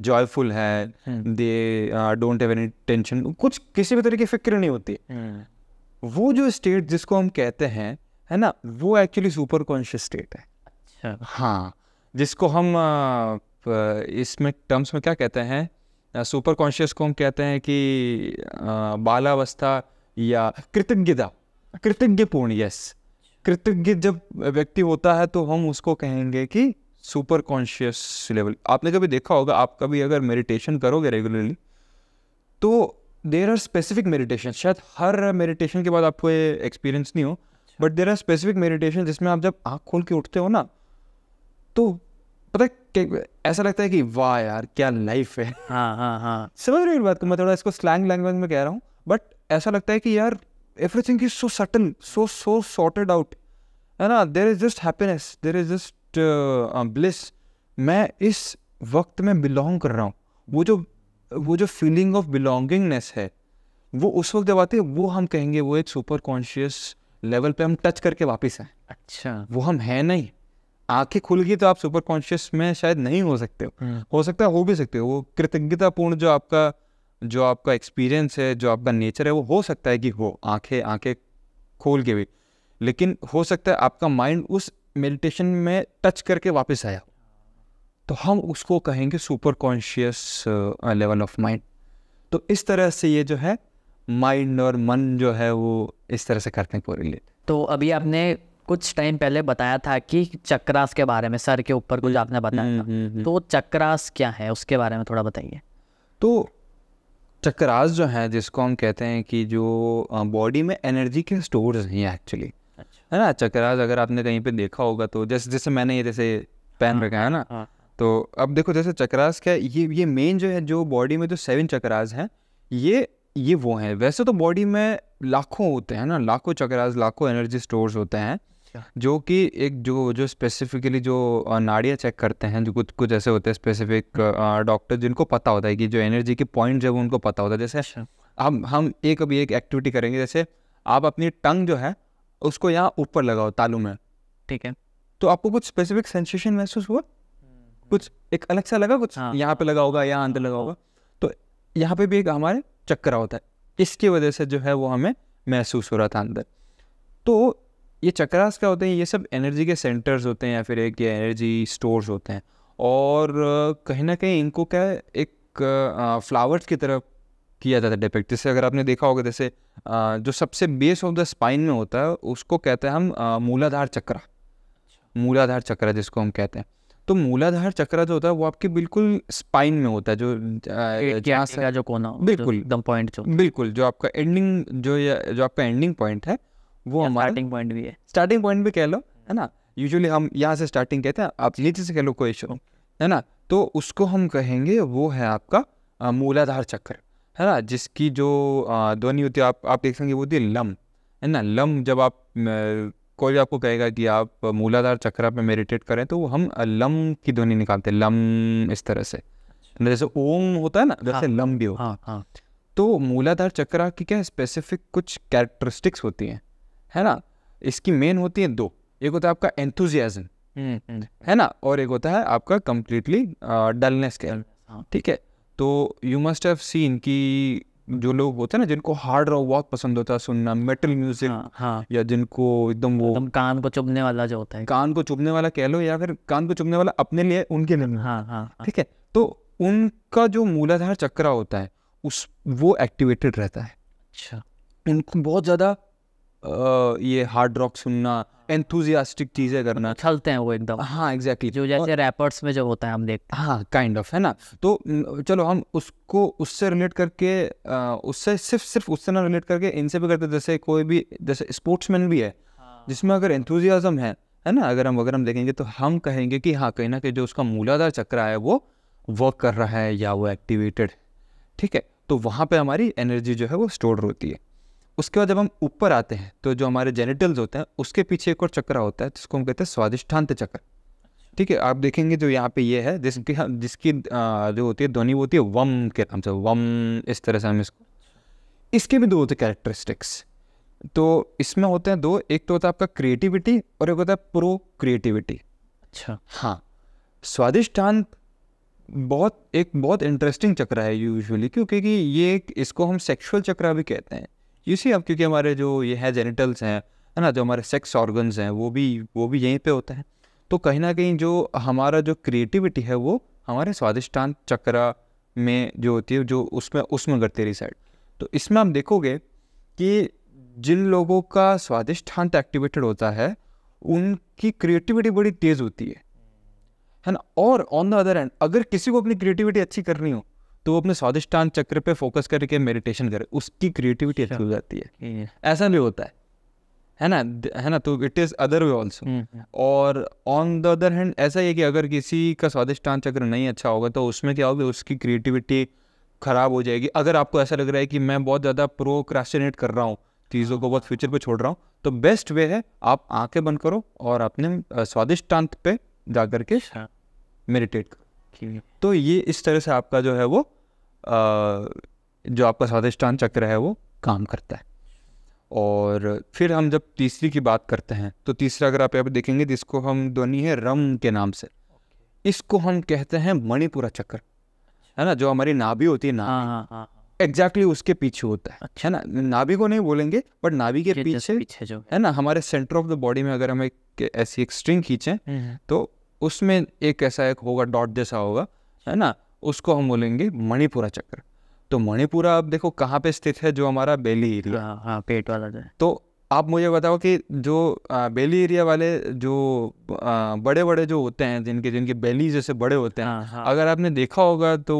joyful है। They don't have any tension कुछ किसी भी तरह की फ़िक्र नहीं होती। हम्म। वो जो स्टेट जिसको हम कहते हैं है ना वो एक्चुअली सुपर कॉन्शियस स्टेट है। अच्छा। हाँ जिसको हम इसमें टर्म्स में क्या कहते हैं? सुपर कॉन्शियस को हम कहते हैं कि बालावस्था या कृतज्ञता कृतज्ञपूर्ण यस कृतज्ञ जब व्यक्ति होता है तो हम उसको कहेंगे कि सुपर कॉन्शियस लेवल आपने कभी देखा होगा आप कभी अगर मेडिटेशन करोगे रेगुलरली तो देर आर स्पेसिफिक मेडिटेशन शायद हर मेडिटेशन के बाद आपको ये एक्सपीरियंस नहीं हो but there are specific meditation जिसमें आप जब आँख खोल के उठते हो ना तो पता है ऐसा लगता है कि वाह यार क्या लाइफ है। हाँ हाँ हाँ। समझ रही बात को? मैं थोड़ा इसको स्लैंग लैंग्वेज में कह रहा हूँ बट ऐसा लगता है कि यार everything is so subtle, so so sorted out है ना? There is just happiness there is just bliss मैं इस वक्त में बिलोंग कर रहा हूँ। वो जो वो जो फीलिंग ऑफ़ बिलोंगिंगनेस है वो उस वक्त जब आती है वो हम कहेंगे वो एक सुपर कॉन्शियस लेवल पे हम टच करके वापस आए। अच्छा। वो हम हैं नहीं। आँखें खुल गई तो आप सुपर कॉन्शियस में शायद नहीं हो सकते हो। हम्म। हो सकता है हो भी सकते हो। वो कृतज्ञतापूर्ण जो आपका जो आपका एक्सपीरियंस है जो आपका नेचर है वो हो सकता है कि हो आँखें आँखें खोल के भी। लेकिन हो सकता है आपका माइंड उस मेडिटेशन में टच करके वापस आया तो हम उसको कहेंगे super conscious level of mind तो इस तरह से ये जो है माइंड और मन जो है वो इस तरह से करते हैं कोरिलेट तो अभी आपने कुछ टाइम पहले बताया था कि चक्रास के बारे में सर के ऊपर कुछ आपने बताया था। तो चक्रास क्या है उसके बारे में थोड़ा बताइए। तो चक्रास जो है जिसको हम कहते हैं कि जो बॉडी में एनर्जी के स्टोर्स हैं एक्चुअली अच्छा। है ना? चक्रास अगर आपने कहीं पे देखा होगा तो जैसे जैसे मैंने ये जैसे पहन रखा है ना? हाँ। तो अब देखो जैसे चक्रास क्या है, ये ये मेन जो है जो बॉडी में जो सेवन चक्रास हैं ये ये वो हैं। वैसे तो बॉडी में लाखों होते हैं ना लाखों चक्रास लाखों एनर्जी स्टोर्स होते हैं। जो कि एक जो जो स्पेसिफिकली जो नाड़ियाँ चेक करते हैं जो कुछ कुछ ऐसे होते हैं स्पेसिफिक डॉक्टर जिनको पता होता है कि जो एनर्जी के पॉइंट है वो उनको पता होता है। जैसे अच्छा। हम हम एक अभी एक एक्टिविटी करेंगे जैसे आप अपनी टंग जो है उसको यहाँ ऊपर लगाओ तालू में। ठीक है। तो आपको कुछ स्पेसिफिक सेंसेशन महसूस हुआ? कुछ एक अलग सा लगा कुछ हाँ। यहाँ पे लगा होगा यहाँ अंदर लगा होगा। तो यहाँ पे भी एक हमारे चक्करा होता है। इसकी वजह से जो है वो हमें महसूस हो रहा था अंदर। तो ये चक्रास क्या होते हैं? ये सब एनर्जी के सेंटर्स होते हैं या फिर एक ये एनर्जी स्टोर्स होते हैं। और कहीं ना कहीं इनको क्या है, एक फ्लावर्स की तरफ़ किया जाता है डिपेक्ट जैसे अगर आपने देखा होगा जैसे जो सबसे बेस ऑफ़ द स्पाइन में होता है उसको कहते हैं हम मूलाधार चक्रा। मूलाधार चक्र जिसको हम कहते हैं। तो मूलाधार चक्र जो होता है वो आपके बिल्कुल स्पाइन में होता है जो पेट के जहाँ आगे से जो कोना बिल्कुल। एकदम पॉइंट जो। बिल्कुल जो आपका एंडिंग जो जो आपका एंडिंग पॉइंट है वो हमारा स्टार्टिंग पॉइंट भी है। स्टार्टिंग पॉइंट भी कह लो है ना? यूजुअली हम यहाँ से स्टार्टिंग कहते हैं आप नीचे से कह लो कोई इशू है ना? तो उसको हम कहेंगे वो है आपका मूलाधार चक्र है ना? जिसकी जो ध्वनि होती है आप आप देख सकेंगे वो होती है लम है ना? लम जब आप कोई भी आपको कहेगा कि आप मूलाधार चक्र पे मेडिटेट करें तो हम लम की ध्वनि निकालते हैं लम इस तरह से। जैसे ओम होता है ना जैसे हाँ। लम भी हो। हाँ हाँ। तो मूलाधार चक्र की क्या स्पेसिफिक कुछ कैरेक्टरिस्टिक्स होती हैं है ना? इसकी मेन होती है दो। एक होता है आपका एंथुजियाज्म हम्म, हम्म, है ना? और एक होता है आपका कंप्लीटली डलनेस के। हाँ। ठीक है? तो यू मस्ट हैव सीन कि जो लोग होते हैं ना जिनको हार्ड रॉक बहुत पसंद होता है सुनना मेटल म्यूज़िक हाँ हाँ। या जिनको एकदम वो एकदम कान को चुभने वाला जो होता है। कान को चुभने वाला कह लो या फिर कान को चुभने वाला अपने लिए उनके लिए। हाँ हाँ हाँ। ठीक है? तो उनका जो मूलाधार चक्र होता है उस वो एक्टिवेटेड रहता है। अच्छा। उनको बहुत ज़्यादा ये हार्ड रॉक सुनना एंथुजियास्टिक चीज़ें करना। चलते हैं वो एकदम। हाँ एग्जैक्टली exactly. जो जैसे और, रैपर्स में जो होता है हम देखते हैं। हाँ काइंड kind ऑफ़ of, है ना? तो चलो हम उसको उससे रिलेट करके उससे सिर्फ़ सिर्फ़ उससे ना रिलेट करके इनसे भी करते जैसे कोई भी जैसे स्पोर्ट्समैन भी है हैं। जिसमें अगर एंथुजियाज़म है है ना? अगर हम अगर हम देखेंगे तो हम कहेंगे कि हाँ कहीं ना कहीं जो उसका मूलाधार चक्र है वो वर्क कर रहा है या वो एक्टिवेटेड ठीक है? तो वहाँ पे हमारी एनर्जी जो है वो स्टोर होती है। उसके बाद जब हम ऊपर आते हैं तो जो हमारे जेनिटल्स होते हैं उसके पीछे एक और चक्र होता है जिसको हम कहते हैं स्वादिष्ठांत चक्र। ठीक है आप देखेंगे जो यहाँ पे ये है जिसकी हम जिसकी जो होती है ध्वनि वो होती है वम के नाम से वम इस तरह से हम इसको इसके भी दो होते हैं कैरेक्टरिस्टिक्स तो इसमें होते हैं दो एक तो होता है आपका क्रिएटिविटी और एक होता है प्रो क्रिएटिविटी अच्छा। हाँ स्वादिष्टान बहुत एक बहुत इंटरेस्टिंग चक्र है यूजुअली क्योंकि कि ये एक इसको हम सेक्सुअल चक्र भी कहते हैं। यू सी अब क्योंकि हमारे जो ये है जेनिटल्स हैं, है ना, जो हमारे सेक्स ऑर्गन्स हैं, वो भी वो भी यहीं पे होते हैं। तो कहीं ना कहीं जो हमारा जो क्रिएटिविटी है, वो हमारे स्वादिष्टान चक्र में जो होती है, जो उसमें उसमें करती रिसाइड तो इसमें आप देखोगे कि जिन लोगों का स्वादिष्ठान एक्टिवेटेड होता है, उनकी क्रिएटिविटी बड़ी तेज़ होती है। है ना? और ऑन द अदर एंड अगर किसी को अपनी क्रिएटिविटी अच्छी करनी हो तो वो अपने स्वादिष्टान चक्र पे फोकस करके मेडिटेशन करे उसकी क्रिएटिविटी अच्छी हो जाती है। ऐसा भी होता है। है ना? है ना? तो it is other way also और ऑन द अदर हैंड ऐसा ही है कि अगर किसी का स्वादिष्टान चक्र नहीं अच्छा होगा तो उसमें क्या होगा उसकी क्रिएटिविटी खराब हो जाएगी। अगर आपको ऐसा लग रहा है कि मैं बहुत ज़्यादा प्रोक्रास्टिनेट कर रहा हूँ चीज़ों को बहुत फ्यूचर पे छोड़ रहा हूँ तो बेस्ट वे है आप आँखें बंद करो और अपने स्वादिष्टांत पे जा करके अच्छा मेडिटेट करो। तो ये इस तरह से आपका जो है वो जो आपका स्वादिष्टान चक्र है वो काम करता है। और फिर हम जब तीसरी की बात करते हैं तो तीसरा अगर आप यहाँ पे देखेंगे जिसको हम ध्वनि है रम के नाम से। इसको हम कहते हैं मणिपुरा चक्र। है ना? जो हमारी नाभि होती है ना हाँ हाँ हाँ एग्जैक्टली उसके पीछे होता है। है ना? नाभि को नहीं बोलेंगे बट नाभि के पीछे पीछे जो है। ना? हमारे सेंटर ऑफ़ द बॉडी में अगर हम एक ऐसी एक स्ट्रिंग खींचें हम्म, तो उसमें एक ऐसा एक होगा डॉट जैसा होगा। है ना? उसको हम बोलेंगे मणिपुरा चक्र। तो मणिपुरा अब देखो कहाँ पे स्थित है जो हमारा बेली एरिया। हाँ हाँ पेट वाला जो है। तो आप मुझे बताओ कि जो आ, बेली एरिया वाले जो आ, बड़े बड़े जो होते हैं जिनके जिनके बेली जैसे बड़े होते हैं हाँ हाँ। अगर आपने देखा होगा तो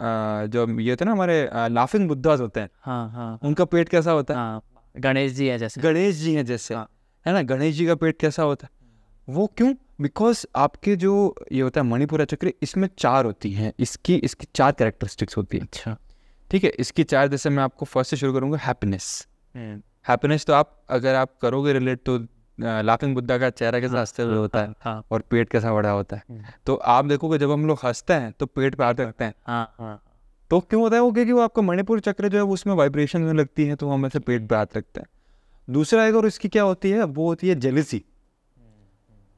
आ, जो ये होते हैं ना हमारे लाफिंग बुद्धाज होते हैं हाँ हाँ। उनका पेट कैसा होता है? हाँ गणेश जी है जैसे। गणेश जी है जैसे हाँ। है ना? गणेश जी का पेट कैसा होता है? वो क्यों? बिकॉज़ आपके जो ये होता है मणिपुरा चक्र इसमें चार होती हैं। इसकी इसकी चार कैरेक्टरिस्टिक्स होती हैं। अच्छा। ठीक है? इसकी चार जैसे मैं आपको फ़र्स्ट से शुरू करूँगा हैप्पीनेस हैप्पीनेस तो आप अगर आप करोगे रिलेट तो लाफिंग बुद्धा का चेहरा कैसा हँसते हुए होता है हाँ। और पेट कैसा बड़ा होता है। हम्म। तो आप देखोगे जब हम लोग हँसते हैं तो पेट पे हाथ रखते हैं। हाँ हाँ। तो क्यों होता है वो क्योंकि वो आपका मणिपुर चक्र जो है उसमें वाइब्रेशन में लगती है तो हम ऐसे पेट पे हाथ रखते हैं। दूसरा एक और इसकी क्या होती है वो होती है जेलिसी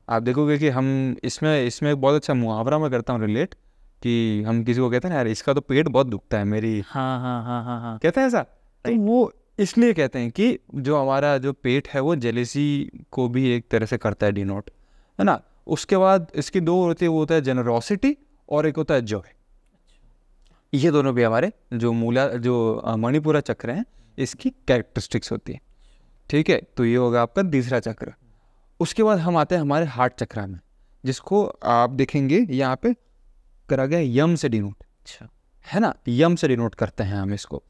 आप देखोगे कि हम इसमें इसमें एक बहुत अच्छा मुहावरा मैं करता हूँ रिलेट कि हम किसी को कहते हैं ना यार इसका तो पेट बहुत दुखता है मेरी। हाँ हाँ हाँ हाँ हाँ। कहते हैं ऐसा? तो वो इसलिए कहते हैं कि जो हमारा जो पेट है वो जेलेसी को भी एक तरह से करता है डिनोट है ना? उसके बाद इसकी दो होती है वो होता है जेनरोसिटी और एक होता है जॉय ये दोनों भी हमारे जो मूला जो मणिपुरा चक्र हैं इसकी कैरेक्टरिस्टिक्स होती है। ठीक है? तो ये होगा आपका तीसरा चक्र। उसके बाद हम आते हैं हमारे हार्ट चक्रा में जिसको आप देखेंगे यहाँ पे करा गया यम से डिनोट अच्छा। है ना? यम से डिनोट करते हैं हम इसको।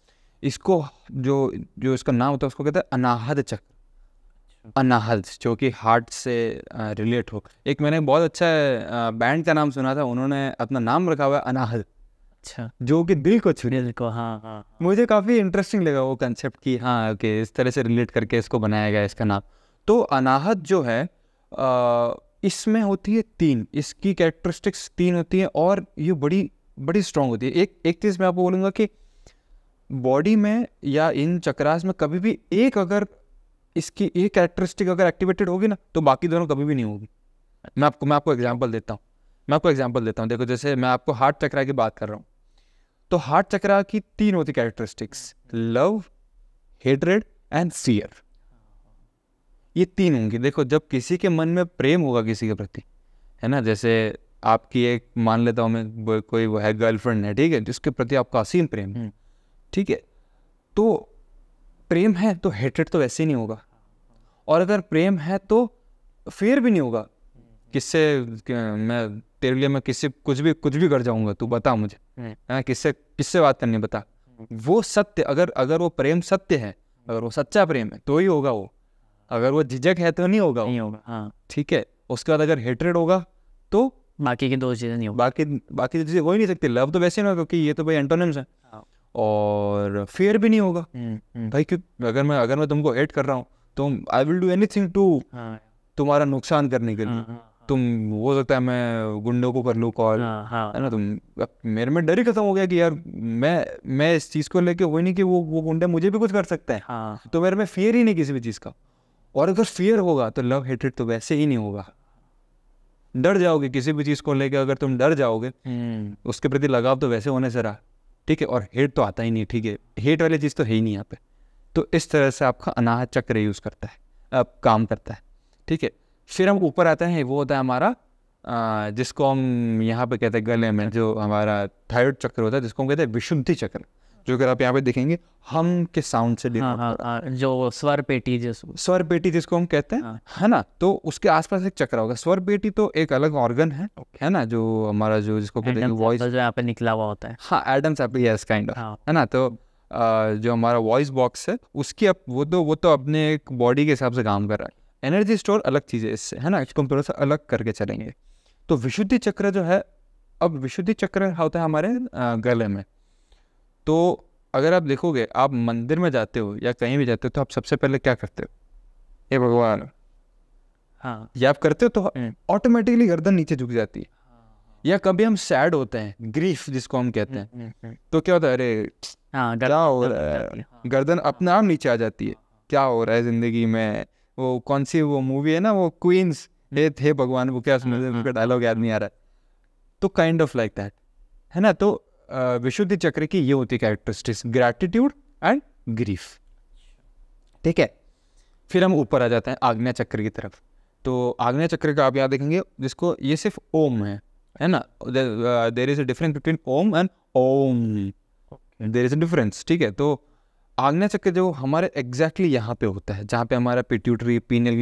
इसको जो जो इसका नाम होता है उसको कहते हैं अनाहद चक्र। अनाहद जो कि हार्ट से रिलेट हो। एक मैंने बहुत अच्छा बैंड का नाम सुना था उन्होंने अपना नाम रखा हुआ है अनाहद। अच्छा। जो कि दिल को छू दिल को हाँ हाँ मुझे काफ़ी इंटरेस्टिंग लगा वो कंसेप्ट कि हाँ ओके इस तरह से रिलेट करके इसको बनाया गया इसका नाम। तो अनाहत जो है इसमें होती है तीन। इसकी कैरेक्टरिस्टिक्स तीन होती हैं और ये बड़ी बड़ी स्ट्रांग होती है। एक एक चीज़ मैं आपको बोलूँगा कि बॉडी में या इन चक्रास में कभी भी एक अगर इसकी एक कैरेक्टरिस्टिक अगर एक्टिवेटेड होगी ना तो बाकी दोनों कभी भी नहीं होगी। मैं आपको मैं आपको एग्ज़ाम्पल देता हूँ। मैं आपको एग्ज़ाम्पल देता हूँ। देखो, जैसे मैं आपको हार्ट चक्रा की बात कर रहा हूँ। तो हार्ट चक्रा की तीन होती characteristics love hatred and fear ये तीन होंगी। देखो जब किसी के मन में प्रेम होगा किसी के प्रति है ना जैसे आपकी एक मान लेता हूँ मैं कोई वो है गर्लफ्रेंड है ठीक है जिसके प्रति आपका असीम प्रेम है हम्म। ठीक है तो प्रेम है तो हेटेड तो वैसे ही नहीं होगा। और अगर प्रेम है तो फियर भी नहीं होगा। किससे मैं तेरे लिए मैं किससे कुछ भी कुछ भी कर जाऊँगा तू बता मुझे। हम्म। हाँ किससे किससे बात करनी है बता। वो सत्य अगर अगर वो प्रेम सत्य है अगर वो सच्चा प्रेम है तो ही होगा वो। अगर वो झिझक है तो नहीं होगा नहीं होगा हाँ। ठीक है उसके बाद अगर हेटरेड होगा तो? बाकी की दो चीज़ें नहीं होगा। बाकी बाकी चीज़ें हो ही नहीं सकती। लव तो वैसे होगा क्योंकि ये तो भाई एंटोनिम्स है। हाँ। और फियर भी नहीं होगा। हम्म, हम्म, भाई क्यों अगर मैं अगर मैं तुमको हेट कर रहा हूँ तो I will do anything to हाँ। तुम्हारा नुकसान करने के लिए। हाँ, हाँ, तुम हो सकता है मैं गुंडों को कर लूँ कॉल हाँ ना तुम मेरे में डर ही खत्म हो गया कि यार मैं मैं इस चीज़ को लेके वही नहीं कि वो वो गुंडे मुझे भी कुछ कर सकते हैं। हाँ। तो मेरे में फियर ही नहीं किसी भी चीज़ का। और अगर फियर होगा तो लव हेटेड तो वैसे ही नहीं होगा। डर जाओगे किसी भी चीज़ को लेकर अगर तुम डर जाओगे हम्म, उसके प्रति लगाव तो वैसे होने से रहा। ठीक है और हेट तो आता ही नहीं ठीक है। हेट वाली चीज़ तो है ही नहीं यहाँ पे। तो इस तरह से आपका अनाहत चक्र यूज़ करता है अब काम करता है। ठीक है फिर हम ऊपर आते हैं वो होता है हमारा आ, जिसको हम यहाँ पे कहते हैं गले में जो हमारा थायराइड चक्र होता है जिसको हम कहते हैं विशुद्धि चक्र। जो अगर आप यहाँ पे देखेंगे हम के साउंड से हाँ हाँ हाँ जो स्वर पेटी जिसको स्वर पेटी जिसको हम कहते हैं हाँ। है ना? तो उसके आसपास एक चक्र होगा। स्वर पेटी तो एक अलग ऑर्गन है है ना? जो हमारा जो जिसको वॉइस जो यहाँ पे निकला हुआ होता है। हाँ Adam's apple yes kind of हाँ। ना? तो जो हमारा वॉइस बॉक्स है उसकी अप, वो तो वो तो अपने एक बॉडी के हिसाब से काम कर रहा है। एनर्जी स्टोर अलग चीज़ है इससे है ना? इसको हम थोड़ा सा अलग करके चलेंगे। तो विशुद्धि चक्र जो है अब विशुद्धि चक्र होता है हमारे गले में। तो अगर आप देखोगे आप मंदिर में जाते हो या कहीं भी जाते हो तो आप सबसे पहले क्या करते हो? हे भगवान। हाँ। ये आप करते हो तो हम्म। ऑटोमेटिकली गर्दन नीचे झुक जाती है। या कभी हम सैड होते हैं ग्रीफ जिसको हम कहते हैं हम्म, हम्म, तो क्या होता है अरे हाँ क्या हो रहा है? हाँ। गर्दन अपने आप नीचे आ जाती है। क्या हो रहा है ज़िंदगी में? वो कौन सी वो मूवी है ना वो क्वींस हे थे भगवान वो क्या सुना उनका डायलॉग याद नहीं आ रहा है। तो काइंड ऑफ़ लाइक दैट है ना? तो विशुद्धि चक्र की ये होती कैरेक्टरिस्टिक्स ग्रैटिट्यूड एंड ग्रीफ ठीक है? फिर हम ऊपर आ जाते हैं आग्नेय चक्र की तरफ़। तो आग्नेय चक्र का आप यहाँ देखेंगे जिसको ये सिर्फ़ ओम है है ना? There is a difference between Om and Om. There is a difference ठीक है? तो आग्नेय चक्र जो हमारे एग्जैक्टली exactly यहाँ पे होता है जहाँ पे हमारा पिट्यूटरी पीनल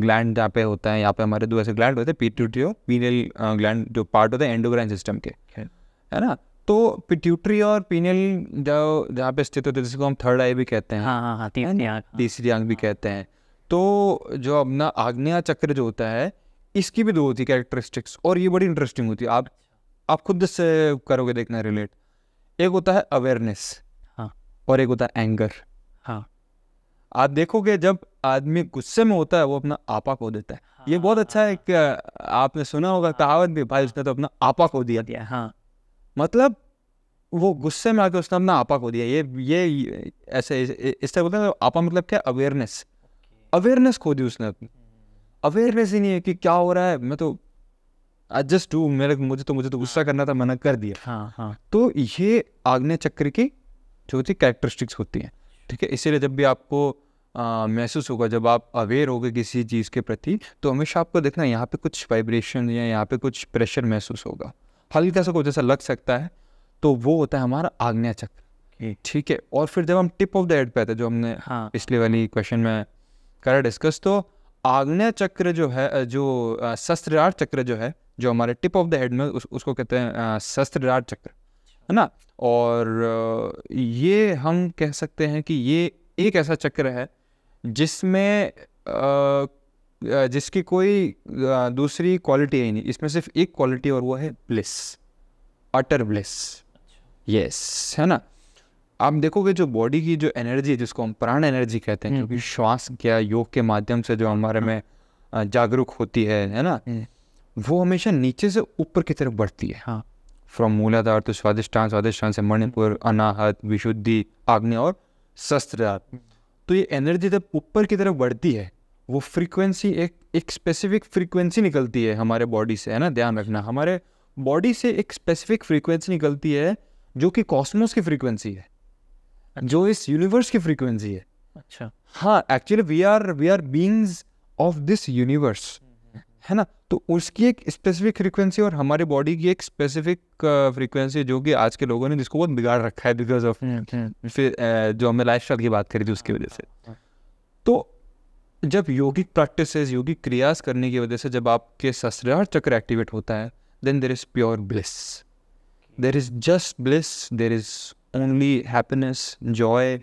ग्लैंड जहाँ पे होता है यहाँ पे हमारे दो ऐसे ग्लैंड होते हैं पिट्यूटरी और पीनल ग्लैंड जो पार्ट होता है एंडोग्राइन सिस्टम के। है ना? तो पिट्यूटरी और पीनल जो जहाँ पे स्थित होते हैं जिसको हम थर्ड आई भी कहते हैं हाँ हाँ हाँ तीसरी आँख हाँ। तीसरी आँख भी कहते हैं। तो जो अपना आग्नेय चक्र जो होता है इसकी भी दो होती है कैरेक्टरिस्टिक्स और ये बड़ी इंटरेस्टिंग होती है। आप आप खुद से करोगे देखना रिलेट एक होता है अवेयरनेस हाँ। और एक होता है एंगर हाँ। आप देखोगे जब आदमी गुस्से में होता है वो अपना आपा खो देता है। ये बहुत अच्छा है कि आपने सुना होगा कहावत भी भाई उसने तो अपना आपा खो दिया। दिया हाँ। मतलब वो गुस्से में आके उसने अपना आपा खो दिया। ये ये ऐसे इस- इससे बोलते हैं आपा मतलब क्या? अवेयरनेस अवेयरनेस खो दी उसने अपनी। अवेयरनेस ही नहीं है कि क्या हो रहा है। मैं तो आई जस्ट डू मेरे मुझे तो मुझे तो गुस्सा करना था मैंने कर दिया। हाँ हाँ। तो ये आग्नेय चक्र की जो होती कैरेक्टरिस्टिक्स होती हैं ठीक है? इसीलिए जब भी आपको महसूस होगा जब आप अवेयर होगे किसी चीज़ के प्रति तो हमेशा आपको देखना यहाँ पे कुछ वाइब्रेशन या यहाँ पे कुछ प्रेशर महसूस होगा। हल्का सा कुछ ऐसा लग सकता है तो वो होता है हमारा आग्नेय चक्र ठीक है और फिर जब हम टिप ऑफ़ द हेड पे आते हैं जो हमने हाँ। पिछले वाली क्वेश्चन में करा डिस्कस तो आग्नेय चक्र जो है जो शस्त्ररार चक्र जो है जो हमारे टिप ऑफ़ द हेड में उस, उसको कहते हैं शस्त्ररार चक्र है ना? और ये हम कह सकते हैं कि ये एक ऐसा चक्र है जिसमें जिसकी कोई दूसरी क्वालिटी है ही नहीं। इसमें सिर्फ़ एक क्वालिटी और वो है ब्लिस अटर ब्लिस यस है ना? आप देखोगे जो बॉडी की जो एनर्जी है जिसको हम प्राण एनर्जी कहते हैं क्योंकि श्वास क्या योग के माध्यम से जो हमारे में जागरूक होती है है ना? वो हमेशा नीचे से ऊपर की तरफ़ बढ़ती है। हाँ। फ्रॉम मूलाधार तो स्वादिष्टान स्वादिष्टान से मणिपुर अनाहत विशुद्धि आग्नि और शस्त्रदार तो ये एनर्जी जब ऊपर की तरफ़ बढ़ती है वो फ्रीक्वेंसी एक एक स्पेसिफिक फ्रीक्वेंसी निकलती है हमारे बॉडी से है ना? ध्यान रखना। हमारे बॉडी से एक स्पेसिफिक फ्रीक्वेंसी निकलती है जो कि कॉस्मोस की फ्रीक्वेंसी है अच्छा। जो इस यूनिवर्स की फ्रीक्वेंसी है। अच्छा। हाँ actually we are we are beings of this universe है ना? तो उसकी एक स्पेसिफिक फ्रीक्वेंसी और हमारे बॉडी की एक स्पेसिफिक फ्रीक्वेंसी जो कि आज के लोगों ने जिसको बहुत बिगाड़ रखा है बिकॉज़ ऑफ़ फिर जो हमने लाइफ स्टाइल की बात करी थी उसकी वजह से। तो जब योगिक प्रैक्टिसेस योगिक क्रियास करने की वजह से जब आपके ससरार चक्र एक्टिवेट होता है then there is pure bliss there is just bliss there is only happiness joy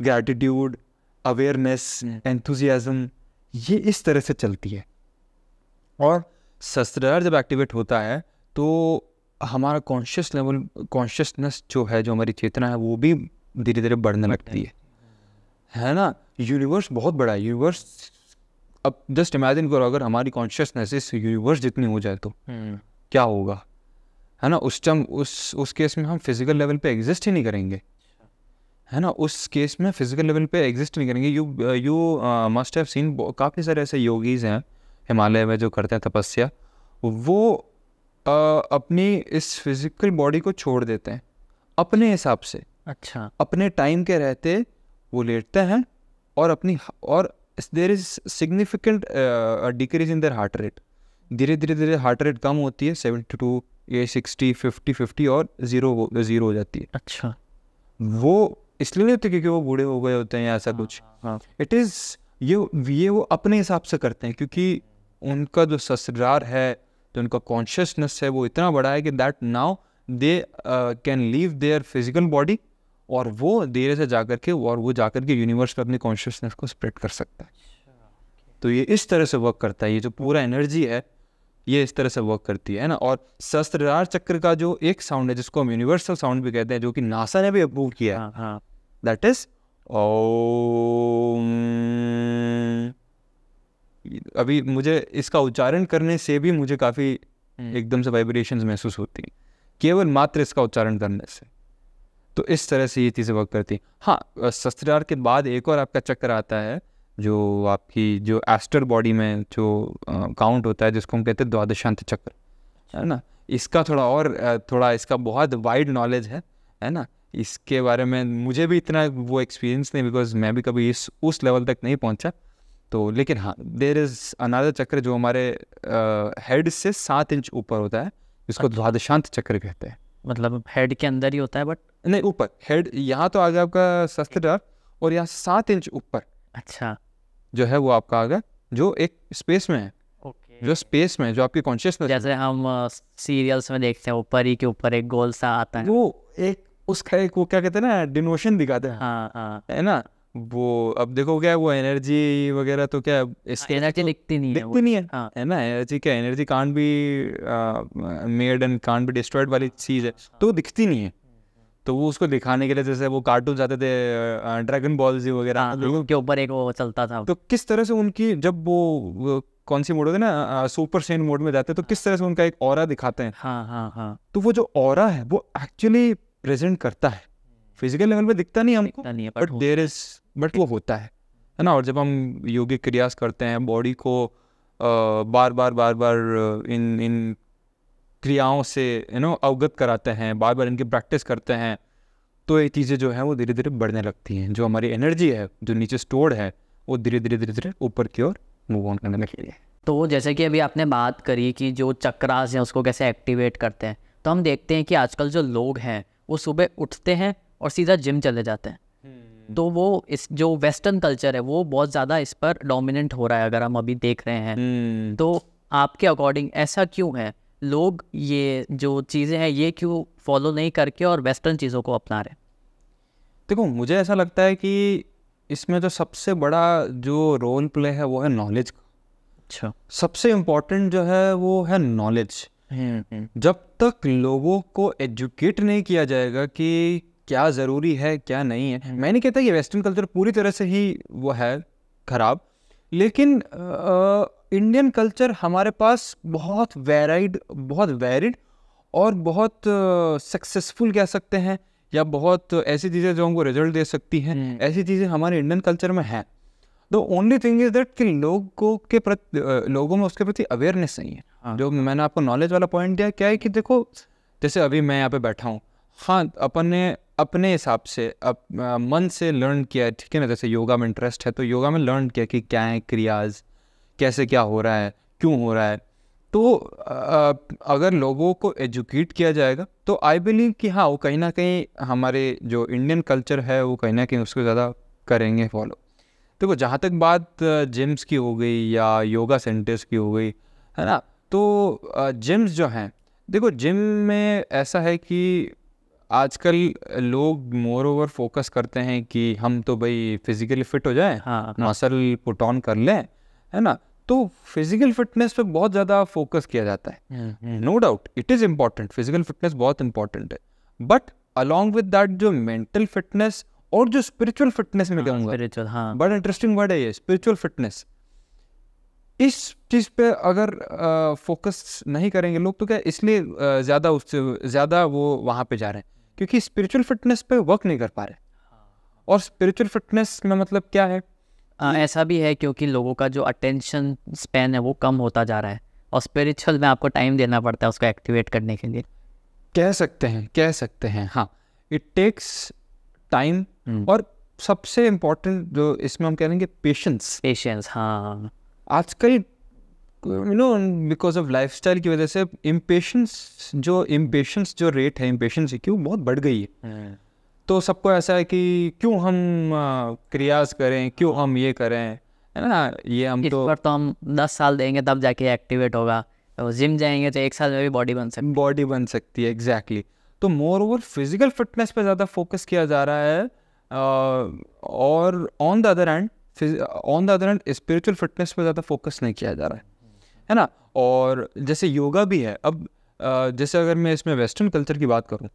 gratitude awareness enthusiasm ये इस तरह से चलती है। और शस्त्रार जब एक्टिवेट होता है तो हमारा कॉन्शियस लेवल कॉन्शियसनेस जो है, जो हमारी चेतना है, वो भी धीरे धीरे बढ़ने लगती है। है ना? यूनिवर्स बहुत बड़ा है। यूनिवर्स अब जस्ट इमेजिन करो अगर हमारी कॉन्शियसनेस इस यूनिवर्स जितनी हो जाए तो क्या होगा? है ना? उस टाइम उस उस केस में हम फ़िज़िकल लेवल पे एग्जिस्ट ही नहीं करेंगे। है ना? उस केस में फ़िज़िकल लेवल पे एग्जिस्ट नहीं करेंगे। You you must have seen काफ़ी सारे ऐसे योगीज हैं हिमालय में जो करते हैं तपस्या। वो uh, अपनी इस फ़िज़िकल बॉडी को छोड़ देते हैं। अपने हिसाब से। अच्छा। अपने टाइम के रहते वो लेटते हैं। और अपनी और there is significant decrease in their heart rate धीरे धीरे धीरे हार्ट रेट कम होती है सेवेंटी टू ये सिक्सटी फिफ्टी फिफ्टी और ज़ीरो ज़ीरो हो जाती है। अच्छा। वो इसलिए नहीं होती क्योंकि वो बूढ़े हो गए होते हैं या ऐसा कुछ। हाँ। इट इज़ ये ये वो अपने हिसाब से करते हैं क्योंकि उनका जो ससरार है जो उनका कॉन्शियसनेस है वो इतना बड़ा है कि that now they can leave their physical body और वो धीरे से जाकर के और वो जाकर के यूनिवर्स में अपनी कॉन्शियसनेस को स्प्रेड कर सकता है। तो ये इस तरह से वर्क करता है। ये जो पूरा एनर्जी है ये इस तरह से वर्क करती है ना? और सहस्त्रार चक्र का जो एक साउंड है जिसको हम यूनिवर्सल साउंड भी कहते हैं जो कि नासा ने भी अप्रूव किया है दैट इज़ अभी मुझे इसका उच्चारण करने से भी मुझे काफ़ी एकदम से वाइब्रेशंस महसूस होती हैं। केवल मात्र इसका उच्चारण करने से। तो इस तरह से ये चीज़ें वर्क करती हैं। हाँ शस्त्रार के बाद एक और आपका चक्र आता है जो आपकी जो एस्टर बॉडी में जो काउंट होता है जिसको हम कहते हैं द्वादशांत चक्र है ना? इसका थोड़ा और थोड़ा इसका बहुत वाइड नॉलेज है है ना? इसके बारे में मुझे भी इतना वो एक्सपीरियंस नहीं बिकॉज़ मैं भी कभी इस उस लेवल तक नहीं पहुँचा। तो लेकिन हाँ देर इज़ अनादर चक्र जो हमारे हेड से सात इंच ऊपर होता है जिसको द्वादशांत चक्र कहते हैं। मतलब हेड के अंदर ही होता है बट नहीं ऊपर। हेड यहाँ तो आ गया आपका सहस्त्रार और यहाँ सात इंच ऊपर। अच्छा। जो है वो आपका आ गया जो एक स्पेस में है। जो स्पेस में जो आपकी कॉन्शियसनेस जैसे हम सीरियल्स में देखते हैं ऊपर ही के ऊपर एक गोल सा आता है। वो एक उसका एक वो क्या कहते हैं ना डिनोशन दिखाते हैं। हाँ हाँ। है ना? वो अब देखो क्या वो एनर्जी वगैरह तो क्या इसके एनर्जी दिखती नहीं है वो। दिखती नहीं है। हाँ। है ना? एनर्जी क्या energy can't be made and can't be destroyed वाली चीज़ है। तो दिखती नहीं है। तो वो उसको दिखाने के लिए जैसे वो कार्टून आते थे ड्रैगन बॉल्स वगैरह। हाँ लोगों के ऊपर एक वो चलता था। तो किस तरह से उनकी जब वो, वो कौन सी मोड होती है ना सुपर सेन मोड में जाते हैं तो किस तरह से उनका एक ऑरा दिखाते हैं? हाँ हाँ हाँ। तो वो जो और है वो एक्चुअली प्रेजेंट करता है। फ़िज़िकल लेवल पे दिखता नहीं हमको दिखता नहीं है बट देर इज़ बट वो होता है। है ना? और जब हम योगिक क्रियास करते हैं बॉडी को बार बार बार बार इन इन क्रियाओं से यू नो अवगत कराते हैं बार बार इनकी प्रैक्टिस करते हैं तो ये चीज़ें जो हैं वो धीरे धीरे बढ़ने लगती हैं। जो हमारी एनर्जी है जो नीचे स्टोर्ड है वो धीरे धीरे धीरे धीरे ऊपर की ओर मूव ऑन करने लगती है। तो जैसे कि अभी आपने बात करी कि जो चक्रास हैं उसको कैसे एक्टिवेट करते हैं तो हम देखते हैं कि आजकल जो लोग हैं वो सुबह उठते हैं और सीधा जिम चले जाते हैं। तो वो इस जो वेस्टर्न कल्चर है वो बहुत ज़्यादा इस पर डोमिनेंट हो रहा है अगर हम अभी देख रहे हैं। हम्म, तो आपके अकॉर्डिंग ऐसा क्यों है? लोग ये जो चीज़ें हैं ये क्यों फॉलो नहीं करके और वेस्टर्न चीज़ों को अपना रहे देखो मुझे ऐसा लगता है कि इसमें जो सबसे बड़ा जो रोल प्ले है वो है नॉलेज का। अच्छा। सबसे इम्पोर्टेंट जो है वो है नॉलेज जब तक लोगों को एजुकेट नहीं किया जाएगा कि क्या ज़रूरी है क्या नहीं है। मैं नहीं कहता कि वेस्टर्न कल्चर पूरी तरह से ही वो है खराब लेकिन इंडियन कल्चर हमारे पास बहुत वेराइड बहुत वेरिड और बहुत सक्सेसफुल कह सकते हैं या बहुत ऐसी चीज़ें जो हमको रिज़ल्ट दे सकती हैं हम्म। ऐसी चीज़ें हमारे इंडियन कल्चर में हैं the only thing is that कि लोगों के प्रति लोगों में उसके प्रति अवेयरनेस नहीं है हाँ। जो मैंने आपको नॉलेज वाला पॉइंट दिया क्या है कि देखो जैसे अभी मैं यहाँ पे बैठा हूँ हाँ अपन ने अपने हिसाब से अप, अ, मन से लर्न किया है ठीक है ना जैसे योगा में इंटरेस्ट है तो योगा में लर्न किया कि क्या है क्रियाज कैसे क्या हो रहा है क्यों हो रहा है। तो अ, अगर लोगों को एजुकेट किया जाएगा तो आई बिलीव कि हाँ वो कहीं ना कहीं हमारे जो इंडियन कल्चर है वो कहीं ना कहीं उसको ज़्यादा करेंगे फॉलो देखो तो जहाँ तक बात जिम्स की हो गई या योगा सेंटर्स की हो गई है ना? तो जिम्स जो हैं देखो जिम में ऐसा है कि आजकल लोग मोर ओवर फोकस करते हैं कि हम तो भाई फिजिकली फिट हो जाएँ हाँ। मसल पुट ऑन कर लें है ना? तो फ़िज़िकल फिटनेस पे बहुत ज़्यादा फोकस किया जाता है। No doubt it is important physical fitness बहुत इंपॉर्टेंट है। बट अलॉन्ग विद दैट जो मेंटल फिटनेस और जो स्पिरिचुअल फिटनेस में कहूँगा स्पिरिचुअल हाँ। बड़ा इंटरेस्टिंग वर्ड है ये स्पिरिचुअल फिटनेस इस चीज़ पे अगर फोकस नहीं करेंगे लोग तो क्या इसलिए ज़्यादा उससे ज़्यादा वो वहाँ पे जा रहे हैं? क्योंकि स्पिरिचुअल फिटनेस पे वर्क नहीं कर पा रहे। और स्पिरिचुअल फिटनेस में मतलब क्या है? आ, ऐसा भी है क्योंकि लोगों का जो अटेंशन स्पैन है वो कम होता जा रहा है और स्पिरिचुअल में आपको टाइम देना पड़ता है उसको एक्टिवेट करने के लिए। कह सकते हैं कह सकते हैं हाँ। It takes time hmm. और सबसे इम्पोर्टेंट जो इसमें हम कह लेंगे पेशेंस पेशेंस हाँ। आजकल you know because of lifestyle की वजह से इम्पेशंस जो इम्पेशंस जो रेट है इम्पेशंस की वो बहुत बढ़ गई है। तो सबको ऐसा है कि क्यों हम क्रियाज करें क्यों हम ये करें? है ना? ये हम इस तो पर तो हम दस साल देंगे तब जाके एक्टिवेट होगा। तो जिम जाएँगे तो एक साल में भी बॉडी बन सकती बॉडी बन सकती है एग्जैक्टली exactly. तो मोर ओवर फ़िज़िकल फिटनेस पे ज़्यादा फोकस किया जा रहा है और on the other end on the other end spiritual fitness पे ज़्यादा फोकस नहीं किया जा रहा है। है ना? और जैसे योगा भी है अब जैसे अगर मैं इसमें वेस्टर्न कल्चर की बात करूँ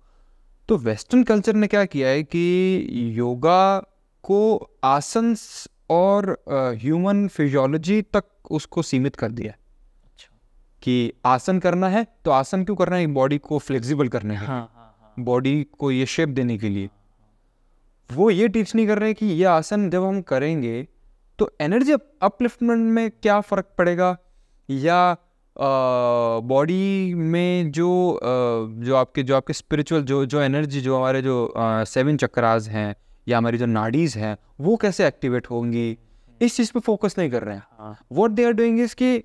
तो वेस्टर्न कल्चर ने क्या किया है कि योगा को आसन और ह्यूमन फिजियोलॉजी तक उसको सीमित कर दिया है। अच्छा। कि आसन करना है तो आसन क्यों करना है? बॉडी को फ्लेक्सिबल करने के हाँ हाँ हाँ। बॉडी को ये शेप देने के लिए। वो ये टीच नहीं कर रहे कि ये आसन जब हम करेंगे तो एनर्जी अपलिफ्टमेंट में क्या फ़र्क पड़ेगा? या बॉडी में जो जो आपके जो आपके स्पिरिचुअल जो जो एनर्जी जो हमारे जो सेवन चक्रास हैं या हमारी जो नाडीज़ हैं वो कैसे एक्टिवेट होंगी? इस चीज़ पे फोकस नहीं कर रहे हैं। What they are doing is कि